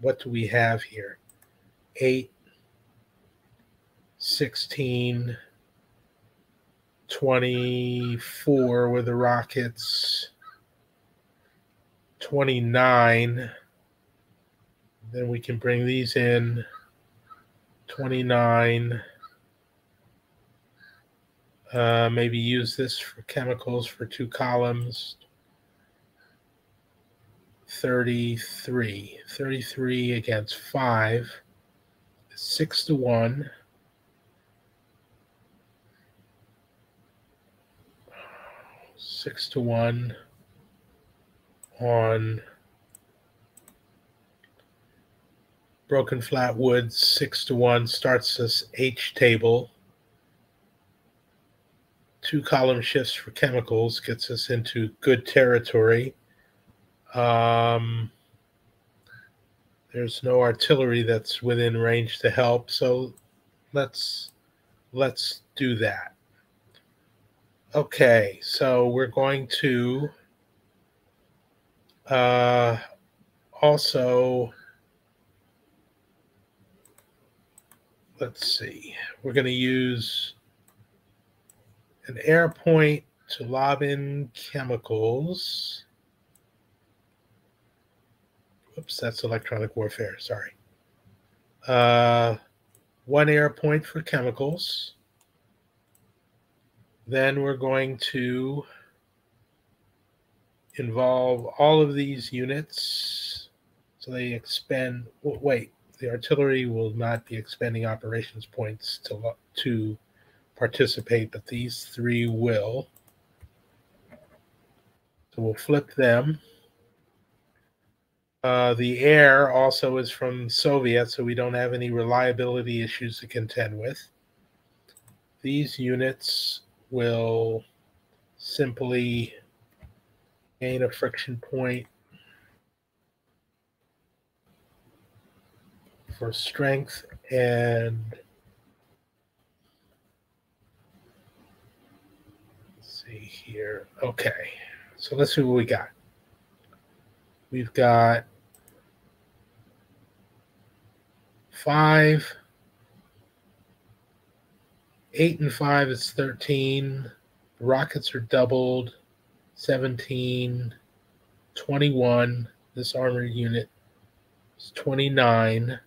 What do we have here? Eight, 16, 24 with the rockets. 29. Then we can bring these in 29. Uh, maybe use this for chemicals for two columns. 33. 33 against 5 six to one. Six to one on Broken Flat Woods, six to one starts this H table. Two column shifts for chemicals gets us into good territory. Um, there's no artillery that's within range to help, so let's let's do that. Okay, so we're going to uh, also let's see, we're going to use an air point to lob in chemicals. Oops, that's electronic warfare. Sorry. Uh, one air point for chemicals. Then we're going to involve all of these units. So they expend, wait, the artillery will not be expending operations points to, to participate, but these three will. So we'll flip them. Uh, the air also is from Soviet, so we don't have any reliability issues to contend with. These units will simply gain a friction point for strength and let's see here. Okay, so let's see what we got. We've got five, eight and five is 13. Rockets are doubled, 17, 21. This armored unit is 29.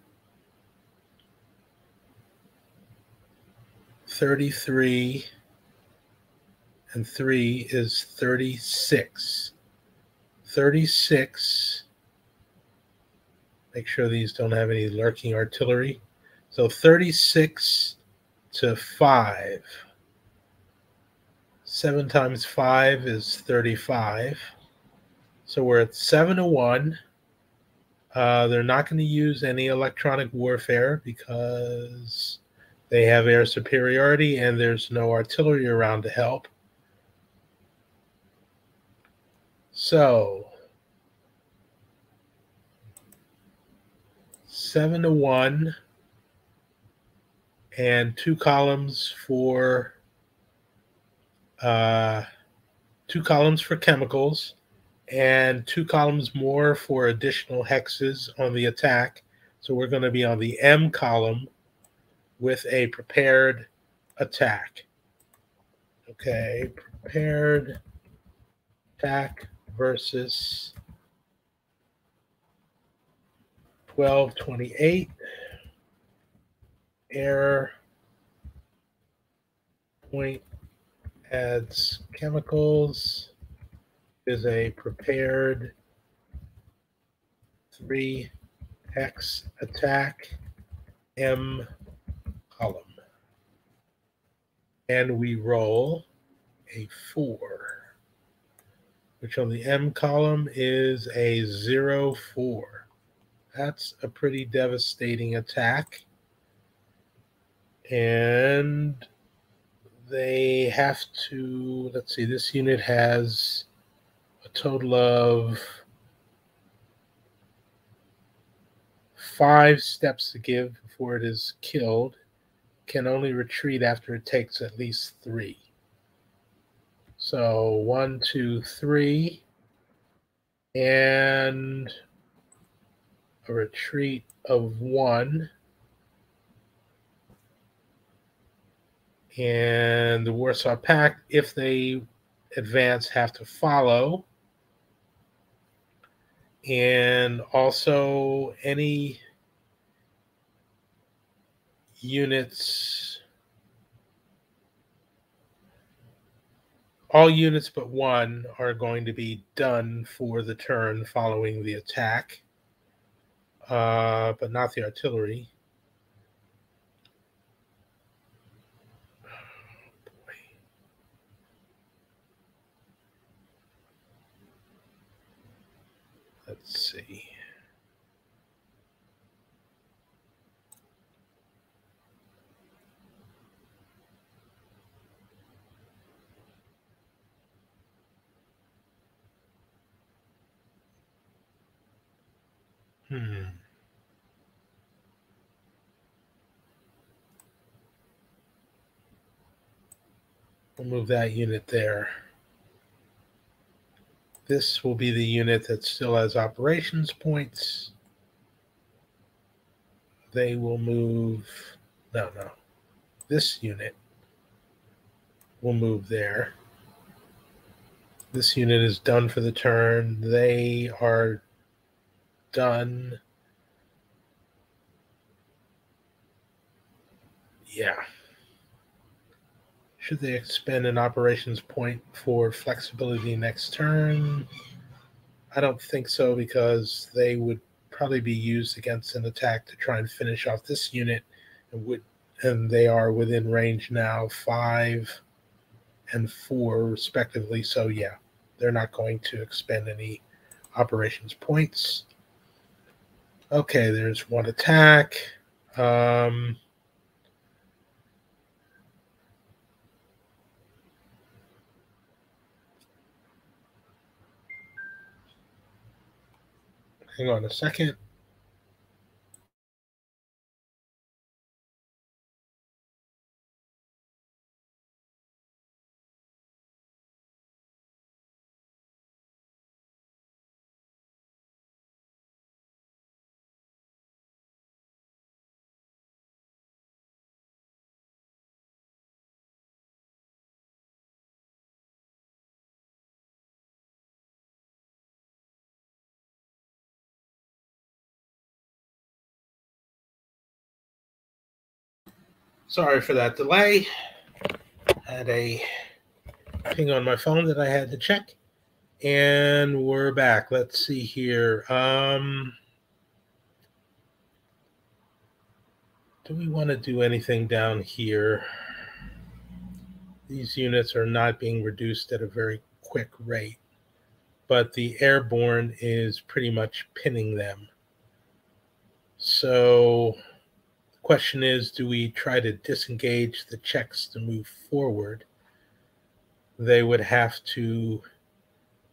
33 and 3 is 36. 36. Make sure these don't have any lurking artillery. So 36 to 5. 7 times 5 is 35. So we're at 7 to 1. Uh, they're not going to use any electronic warfare because they have air superiority and there's no artillery around to help. So, seven to one, and two columns for uh, two columns for chemicals, and two columns more for additional hexes on the attack. So we're going to be on the M column with a prepared attack. Okay, prepared attack versus 1228. Air point adds chemicals is a prepared three hex attack M column. And we roll a four, which on the M column is a zero four. That's a pretty devastating attack. And they have to, let's see, this unit has a total of five steps to give before it is killed can only retreat after it takes at least three. So one, two, three, and a retreat of one. And the Warsaw Pact, if they advance, have to follow. And also any units, all units but one are going to be done for the turn following the attack, uh, but not the artillery. Let's see. Hmm. We'll move that unit there. This will be the unit that still has operations points. They will move, no, no. This unit will move there. This unit is done for the turn. They are done. Yeah. Should they expend an operations point for flexibility next turn? I don't think so because they would probably be used against an attack to try and finish off this unit and would and they are within range now five and four respectively. So yeah, they're not going to expend any operations points. Okay, there's one attack. Um, hang on a second. Sorry for that delay. Had a ping on my phone that I had to check. And we're back. Let's see here. Um, do we want to do anything down here? These units are not being reduced at a very quick rate, but the airborne is pretty much pinning them. So question is do we try to disengage the Czechs to move forward? They would have to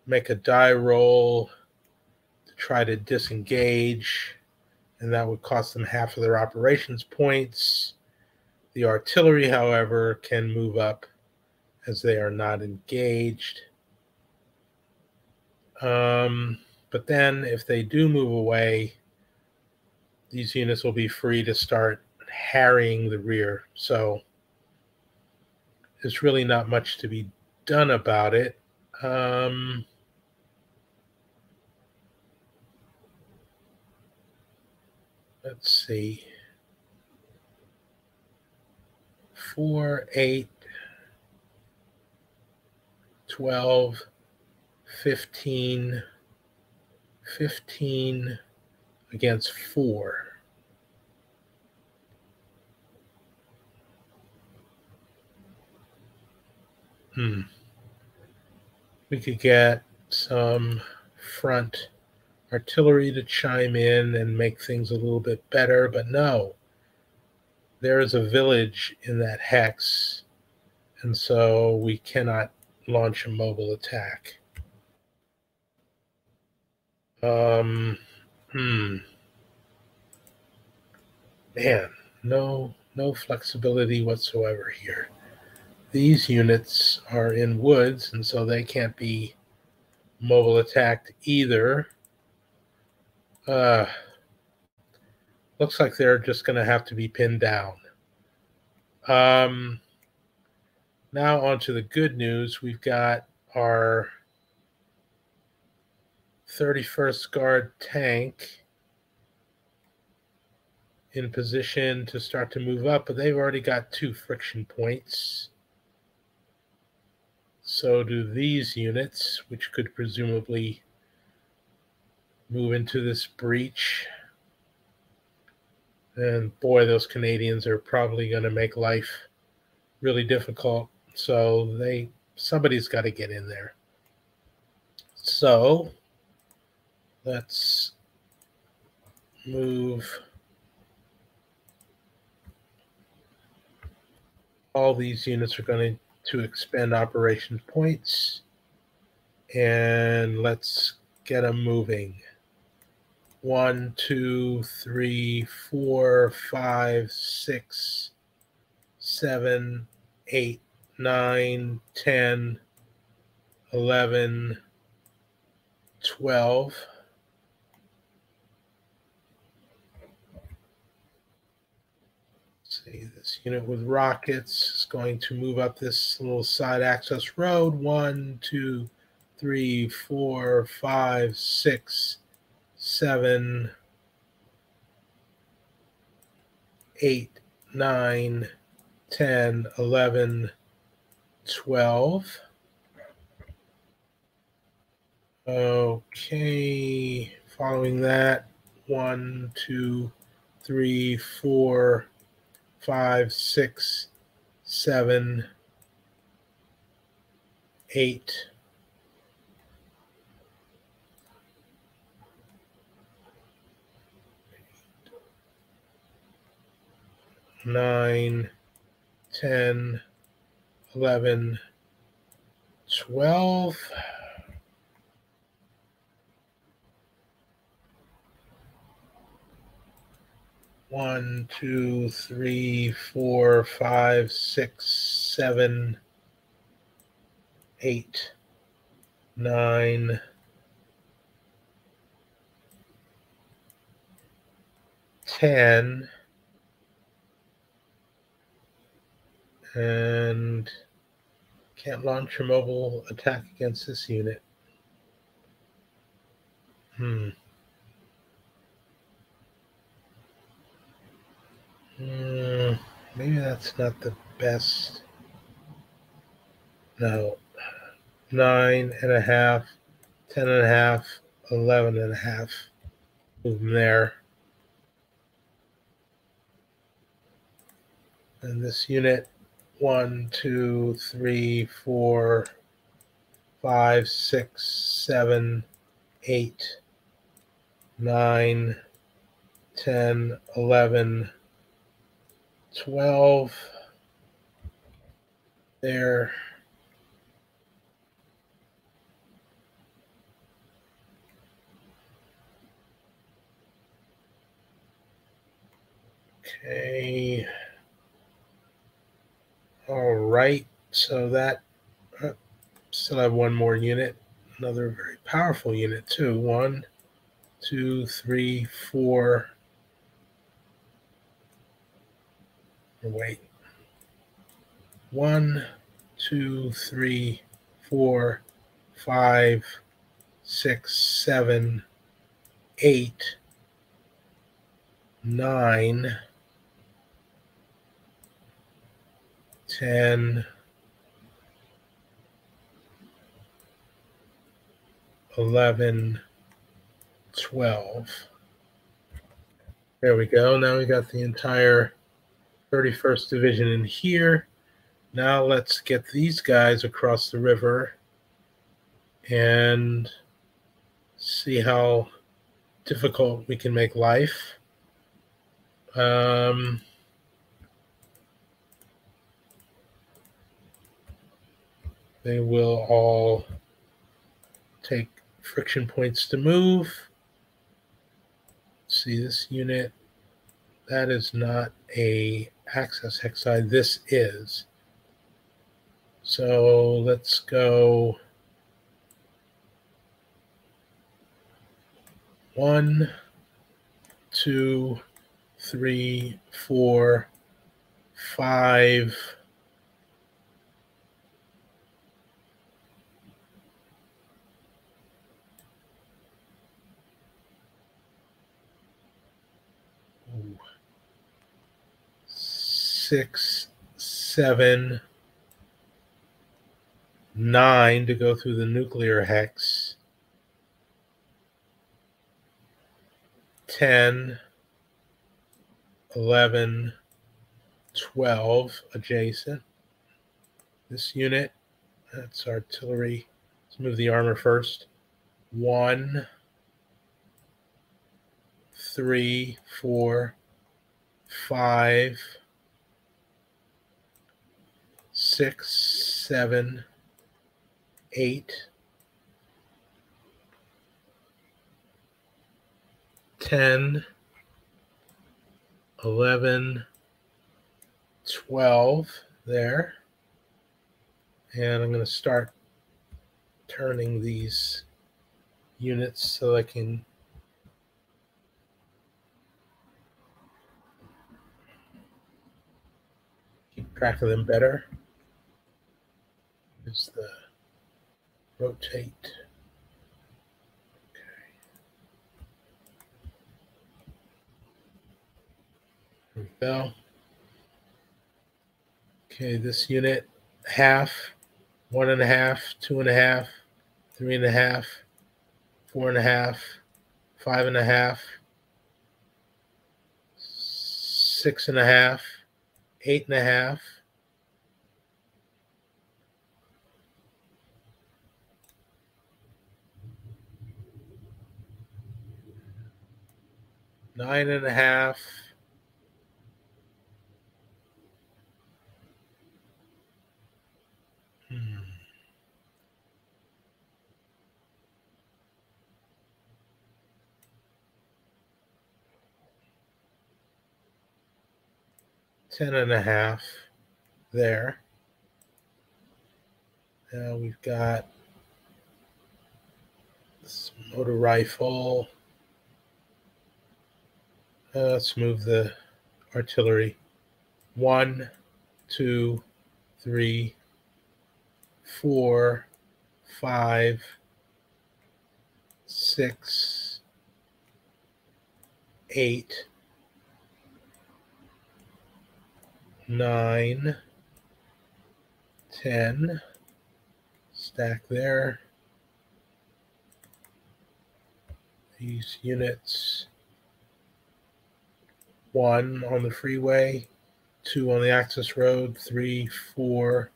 make a die roll to try to disengage, and that would cost them half of their operations points. The artillery, however, can move up as they are not engaged. Um, but then if they do move away, these units will be free to start harrying the rear. So there's really not much to be done about it. Um, let's see. Four, eight, 12, 15, 15, against four. Hmm. We could get some front artillery to chime in and make things a little bit better, but no. There is a village in that hex, and so we cannot launch a mobile attack. Um, Hmm. Man, no no flexibility whatsoever here. These units are in woods, and so they can't be mobile attacked either. Uh, looks like they're just going to have to be pinned down. Um, now on to the good news. We've got our 31st Guard tank in position to start to move up, but they've already got two friction points. So do these units, which could presumably move into this breach. And boy, those Canadians are probably going to make life really difficult. So they somebody's got to get in there. So let's move all these units are going to expend operations points. And let's get them moving. One two three four five six seven eight nine ten eleven twelve see, this unit with rockets is going to move up this little side access road. One, two, three, four, five, six, seven, eight, nine, ten, eleven, twelve. Okay, following that, one, two, three, four, five, six, seven, eight, nine, ten, eleven, twelve. One, two, three, four, five, six, seven, eight, nine, ten, and can't launch a mobile attack against this unit. Hmm. Mm, maybe that's not the best. No. Nine and a half, ten and a half, eleven and a half. Move them there. And this unit, one, two, three, four, five, six, seven, eight, nine, ten, eleven. 12 there. Okay. All right. So that uh, still have one more unit. Another very powerful unit too. One, two, three, four, wait. One, two, three, four, five, six, seven, eight, nine, ten, eleven, twelve. There we go. Now we got the entire 31st Division in here. Now let's get these guys across the river and see how difficult we can make life. Um, they will all take friction points to move. See this unit. That is not a access hexide this is. So let's go one, two, three, four, five, six, seven, nine to go through the nuclear hex, 10, 11, 12 adjacent. This unit, that's artillery. Let's move the armor first. One, three, four, five, six, seven, eight, ten, eleven, twelve there. And I'm going to start turning these units so I can keep track of them better. Is the rotate. Okay. There we go. Okay, this unit half, one and a half, two and a half, three and a half, four and a half, five and a half, six and a half, eight and a half, nine and a half, hmm. ten and a half there. Now we've got this motor rifle. Uh, let's move the artillery. One, two, three, four, five, six, eight, nine, ten. Stack there. These units one on the freeway, two on the access road, three, four,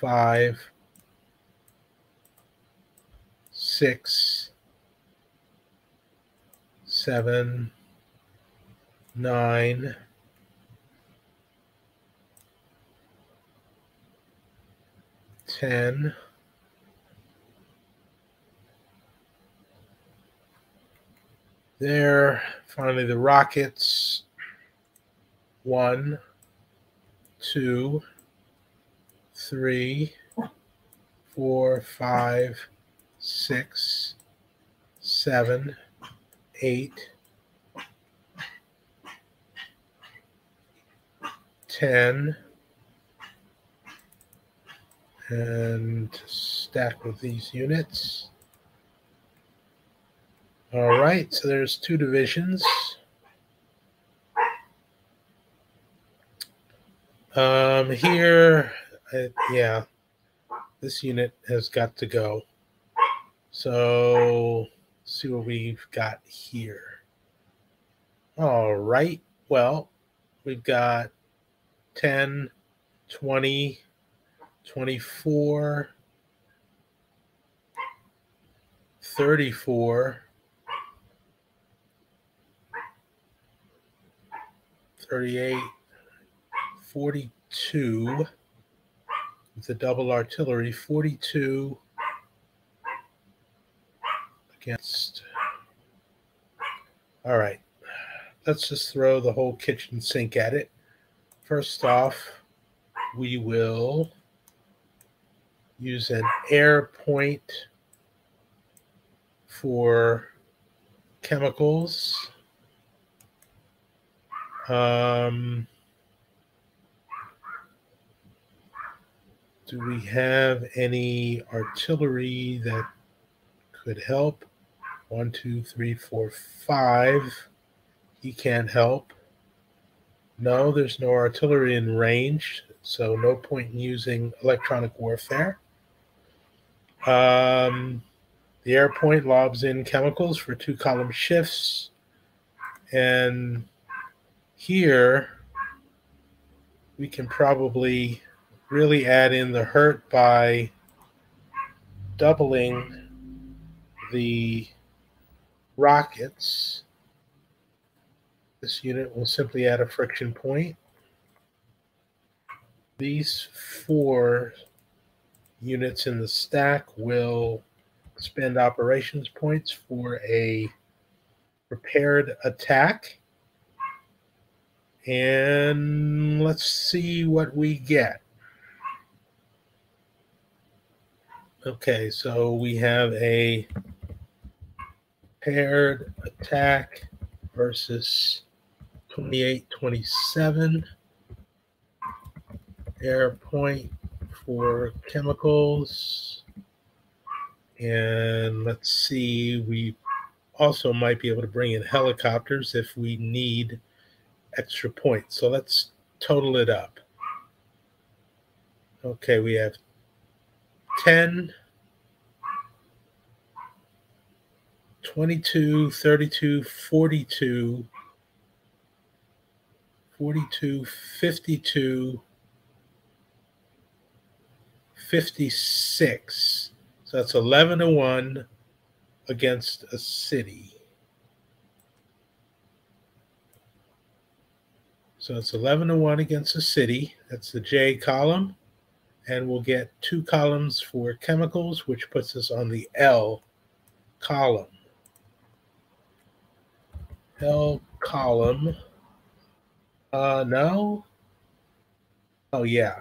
five, six, seven, nine, ten. There, finally the rockets. One, two, three, four, five, six, seven, eight, ten, and stack with these units. All right, so there's two divisions. Um, here, uh, yeah, this unit has got to go. So, see what we've got here. All right, well, we've got 10, 20, 24, 34, 38, 42 with the double artillery, 42 against. All right, let's just throw the whole kitchen sink at it. First off, we will use an air point for chemicals. Um, do we have any artillery that could help? One, two, three, four, five. He can't help. No, there's no artillery in range, so no point in using electronic warfare. Um, the air point lobs in chemicals for two column shifts. And here we can probably really add in the hurt by doubling the rockets This unit will simply add a friction point. These four units in the stack will spend operations points for a prepared attack. And let's see what we get. Okay, so we have a paired attack versus 28 27 air point for chemicals and let's see we also might be able to bring in helicopters if we need extra points so let's total it up okay we have 10 22 32 42 42, 52, 56. So that's 11 to 1 against a city. So it's 11 to 1 against the city. That's the J column. And we'll get two columns for chemicals, which puts us on the L column. L column. Uh, no. Oh, yeah.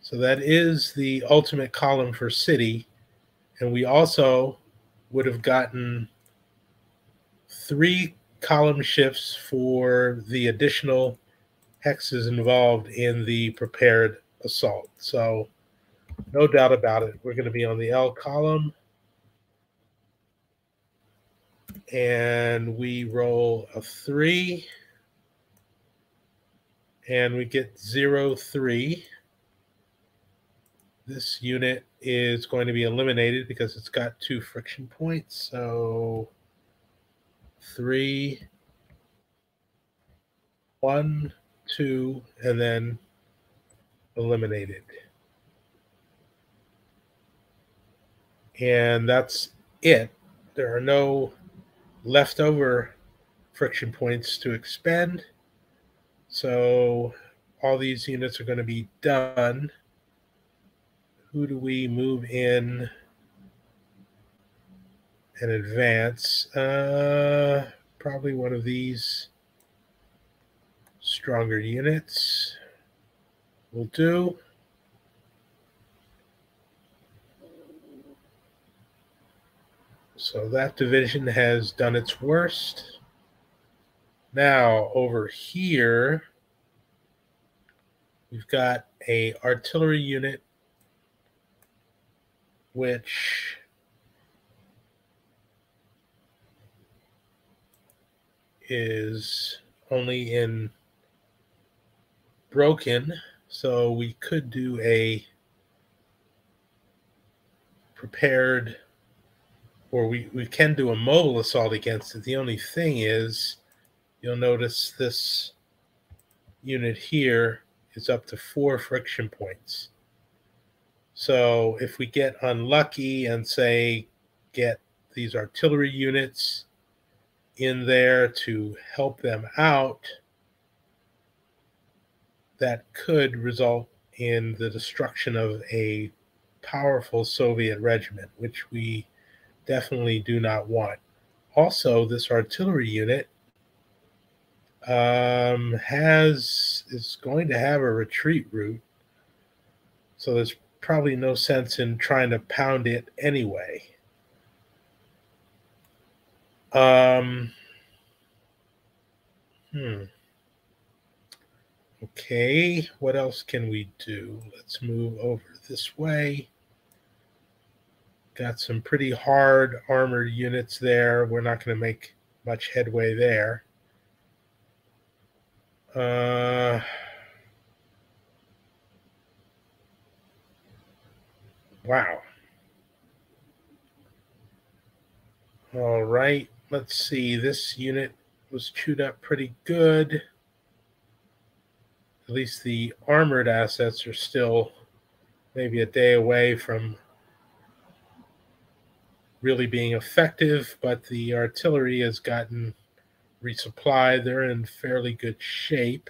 So that is the ultimate column for city. And we also would have gotten three column shifts for the additional hexes involved in the prepared assault. So no doubt about it, we're going to be on the L column. and we roll a three and we get zero three. This unit is going to be eliminated because it's got two friction points. So three, one, two, and then eliminated. And that's it. There are no leftover friction points to expend. So all these units are going to be done. Who do we move in and advance? Uh, probably one of these stronger units will do. So that division has done its worst. Now over here, we've got a artillery unit which is only in broken so we could do a prepared or we, we can do a mobile assault against it. The only thing is, you'll notice this unit here is up to four friction points. So if we get unlucky and say get these artillery units in there to help them out, that could result in the destruction of a powerful Soviet regiment, which we definitely do not want. Also, this artillery unit um, has is going to have a retreat route, so there's probably no sense in trying to pound it anyway. Um, hmm. Okay, what else can we do? Let's move over this way. Got some pretty hard armored units there. We're not going to make much headway there. Uh, wow. All right, let's see. This unit was chewed up pretty good. At least the armored assets are still maybe a day away from really being effective, but the artillery has gotten resupplied. They're in fairly good shape.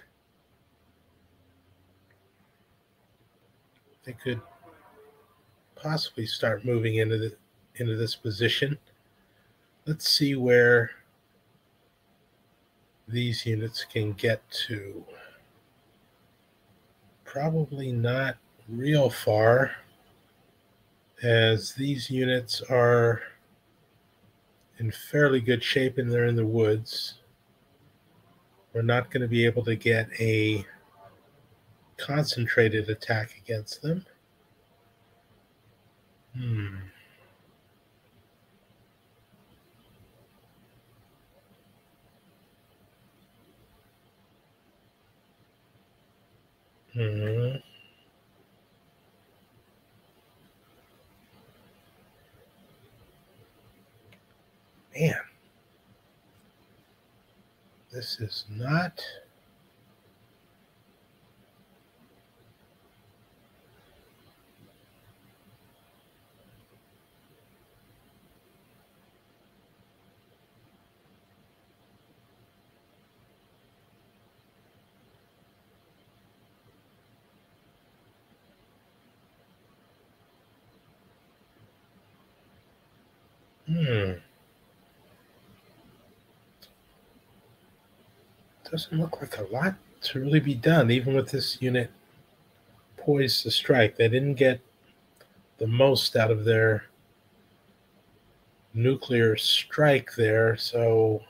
They could possibly start moving into the into this position. Let's see where these units can get to. Probably not real far as these units are in fairly good shape and they're in the woods. We're not going to be able to get a concentrated attack against them. Hmm. Hmm. Man, this is not. Hmm. Doesn't look like a lot to really be done, even with this unit poised to strike. They didn't get the most out of their nuclear strike there, so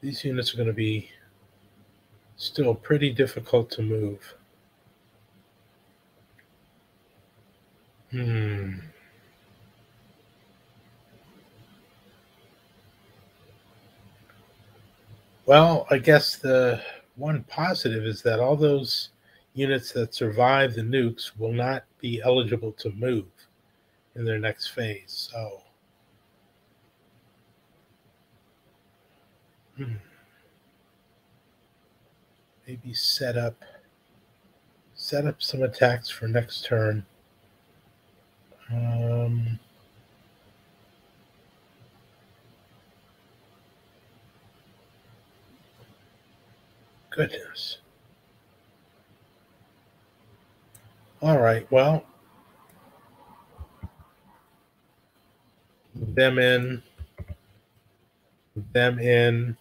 these units are going to be still pretty difficult to move. Hmm. Well, I guess the one positive is that all those units that survive the nukes will not be eligible to move in their next phase. So, hmm. maybe set up set up some attacks for next turn. Um, goodness. All right, well, them in, them in.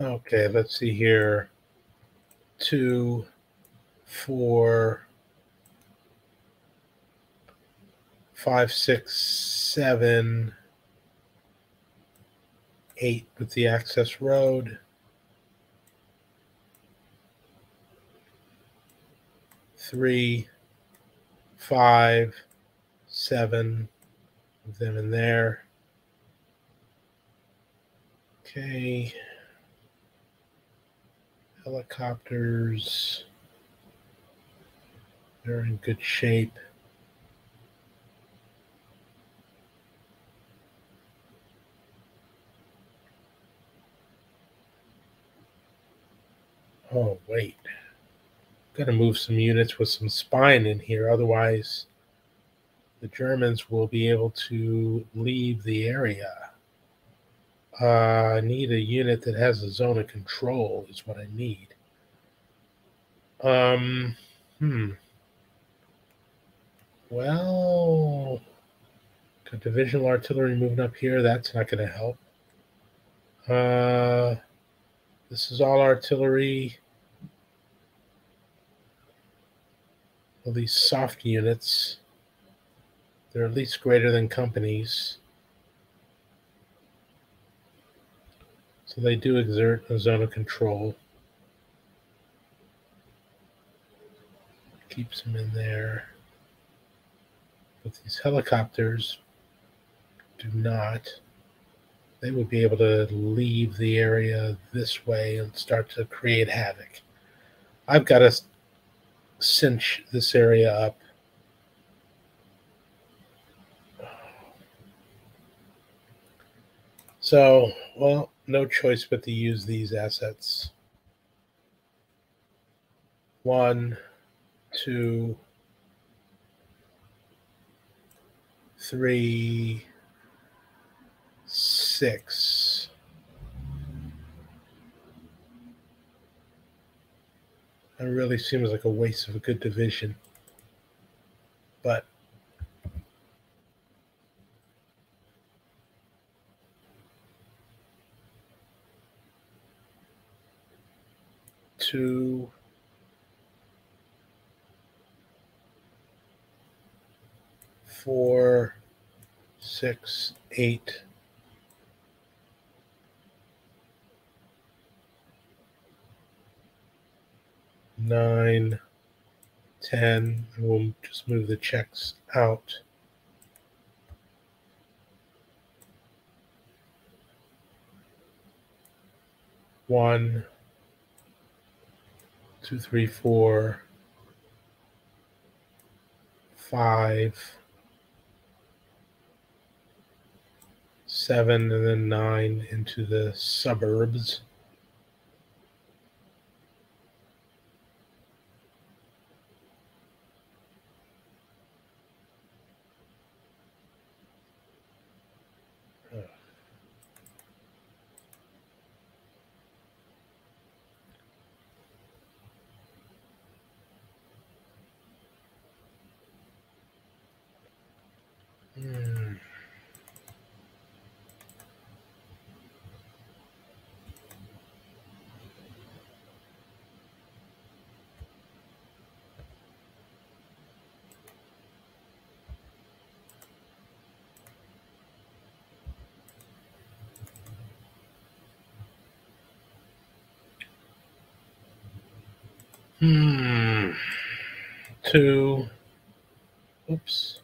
Okay, let's see here. Two, four, five, six, seven, eight with the access road. Three, five, seven, of them in there. Okay. Helicopters. They're in good shape. Oh, wait. Got to move some units with some spine in here. Otherwise, the Germans will be able to leave the area. Uh, I need a unit that has a zone of control, is what I need. Um, hmm. Well, got divisional artillery moving up here. That's not going to help. Uh, this is all artillery. Well, these soft units, they're at least greater than companies. So they do exert a zone of control. Keeps them in there. But these helicopters do not. They would be able to leave the area this way and start to create havoc. I've got to cinch this area up. So, well, no choice but to use these assets. One, two, three, six. That really seems like a waste of a good division. But two, four, six, eight. Nine, ten, and we'll just move the Czechs out. One, two, three, four, five, seven, and then nine into the suburbs. Hmm. Hmm. Two. Oops.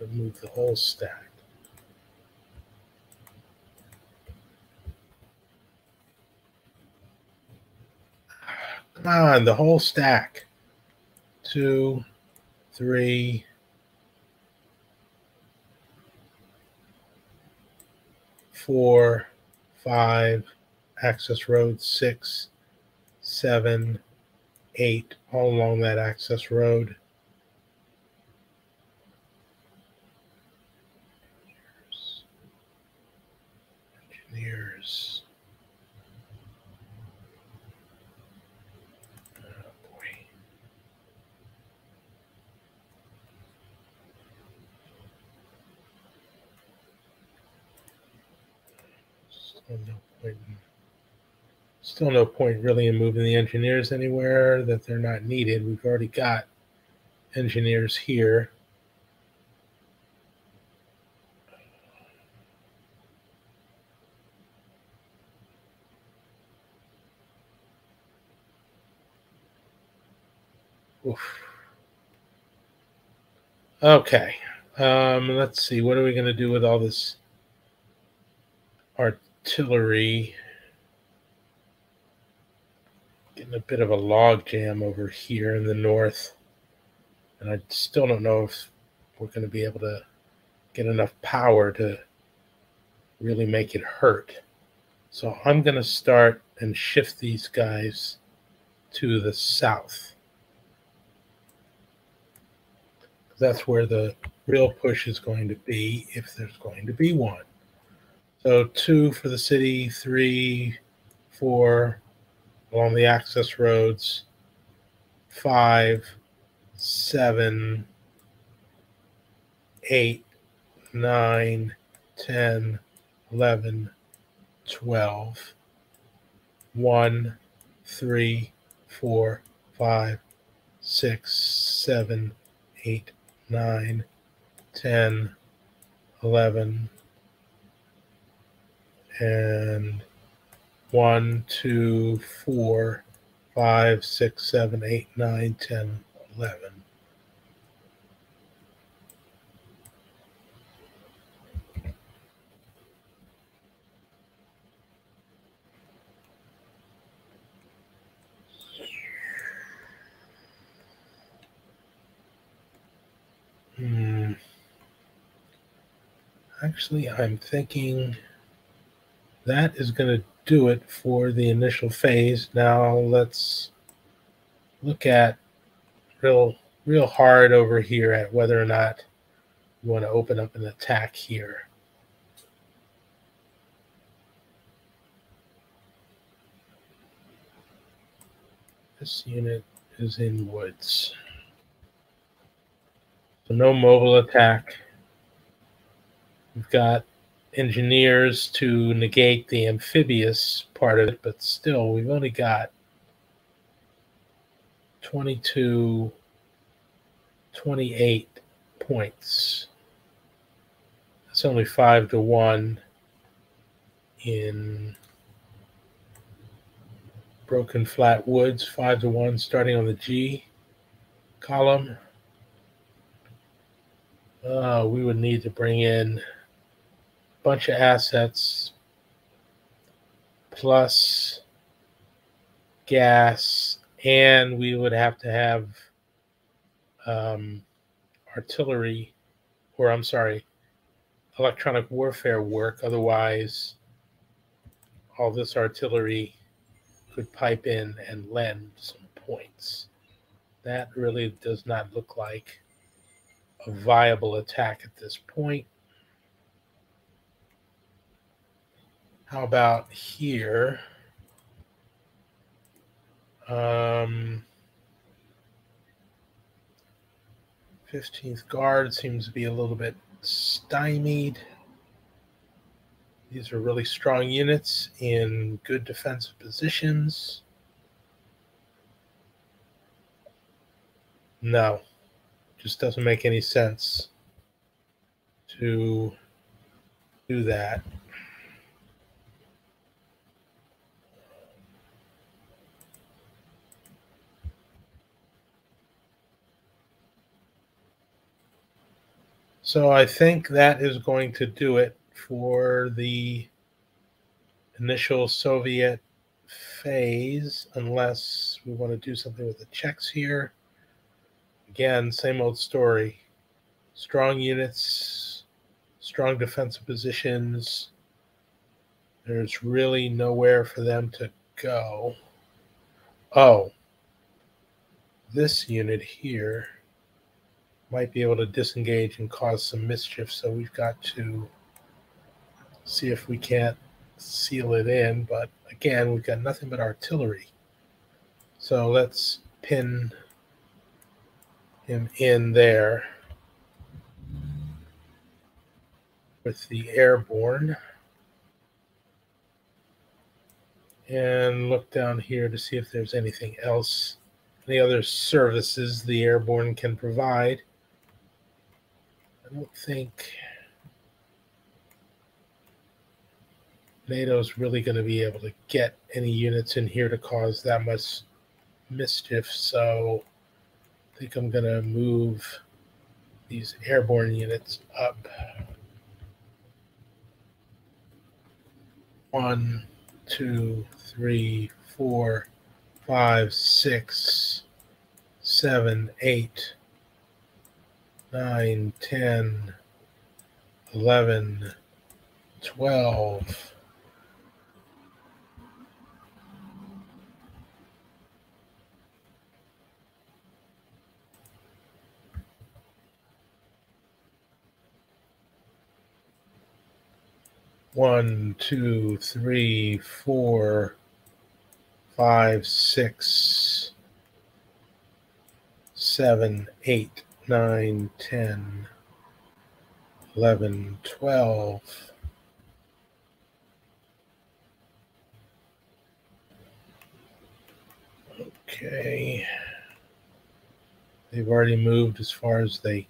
Remove the whole stack. Come on, the whole stack. Two, three, four, five, access road six, seven, eight, all along that access road. Engineers. Oh boy. No point. in- Still no point really in moving the engineers anywhere that they're not needed. We've already got engineers here. Oof. Okay. Um, let's see. What are we going to do with all this artillery? Getting a bit of a log jam over here in the north. And I still don't know if we're going to be able to get enough power to really make it hurt. So I'm going to start and shift these guys to the south. That's where the real push is going to be if there's going to be one. So two for the city, three, four along the access roads, five, seven, eight, nine, ten, eleven, twelve, one, three, four, five, six, seven, eight, nine, ten, eleven, and one, two, four, five, six, seven, eight, nine, ten, eleven. Hmm. Actually, I'm thinking that is going to do it for the initial phase. Now let's look at real real hard over here at whether or not you want to open up an attack here. This unit is in woods. So no mobile attack. We've got engineers to negate the amphibious part of it, but still, we've only got 22, 28 points. That's only five to one in Broken Flat Woods, five to one, starting on the G column. Uh, we would need to bring in bunch of assets plus gas, and we would have to have um, artillery, or I'm sorry, electronic warfare work. Otherwise, all this artillery could pipe in and lend some points. That really does not look like a viable attack at this point. How about here? Um, 15th guard seems to be a little bit stymied. These are really strong units in good defensive positions. No, just doesn't make any sense to do that. So I think that is going to do it for the initial Soviet phase, unless we want to do something with the Czechs here. Again, same old story. Strong units, strong defensive positions. There's really nowhere for them to go. Oh, this unit here might be able to disengage and cause some mischief. So we've got to see if we can't seal it in. But again, we've got nothing but artillery. So let's pin him in there with the airborne. And look down here to see if there's anything else, any other services the airborne can provide. I don't think NATO's really going to be able to get any units in here to cause that much mischief. So I think I'm going to move these airborne units up. One, two, three, four, five, six, seven, eight, nine, ten, eleven, twelve. One, two, three, four, five, six, seven, eight, nine, ten, eleven, twelve. Okay. They've already moved as far as they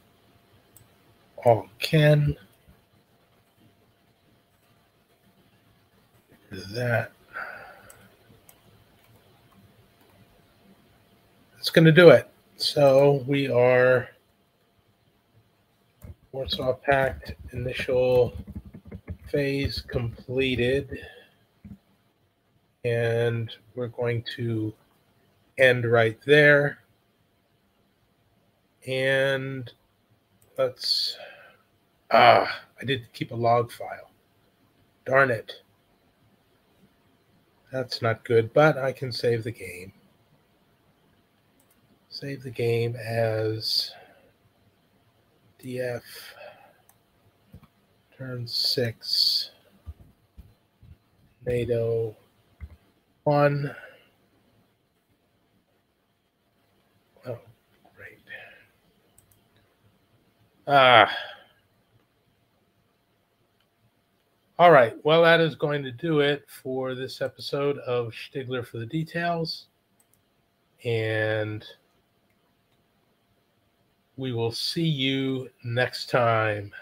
all can. that. It's going to do it. So we are Warsaw Pact initial phase completed. And we're going to end right there. And let's, ah, I did keep a log file. Darn it. That's not good, but I can save the game. Save the game as DF turn six, NATO one. Oh, great. Ah. All right. Well, that is going to do it for this episode of Stiglr for the Details. And we will see you next time.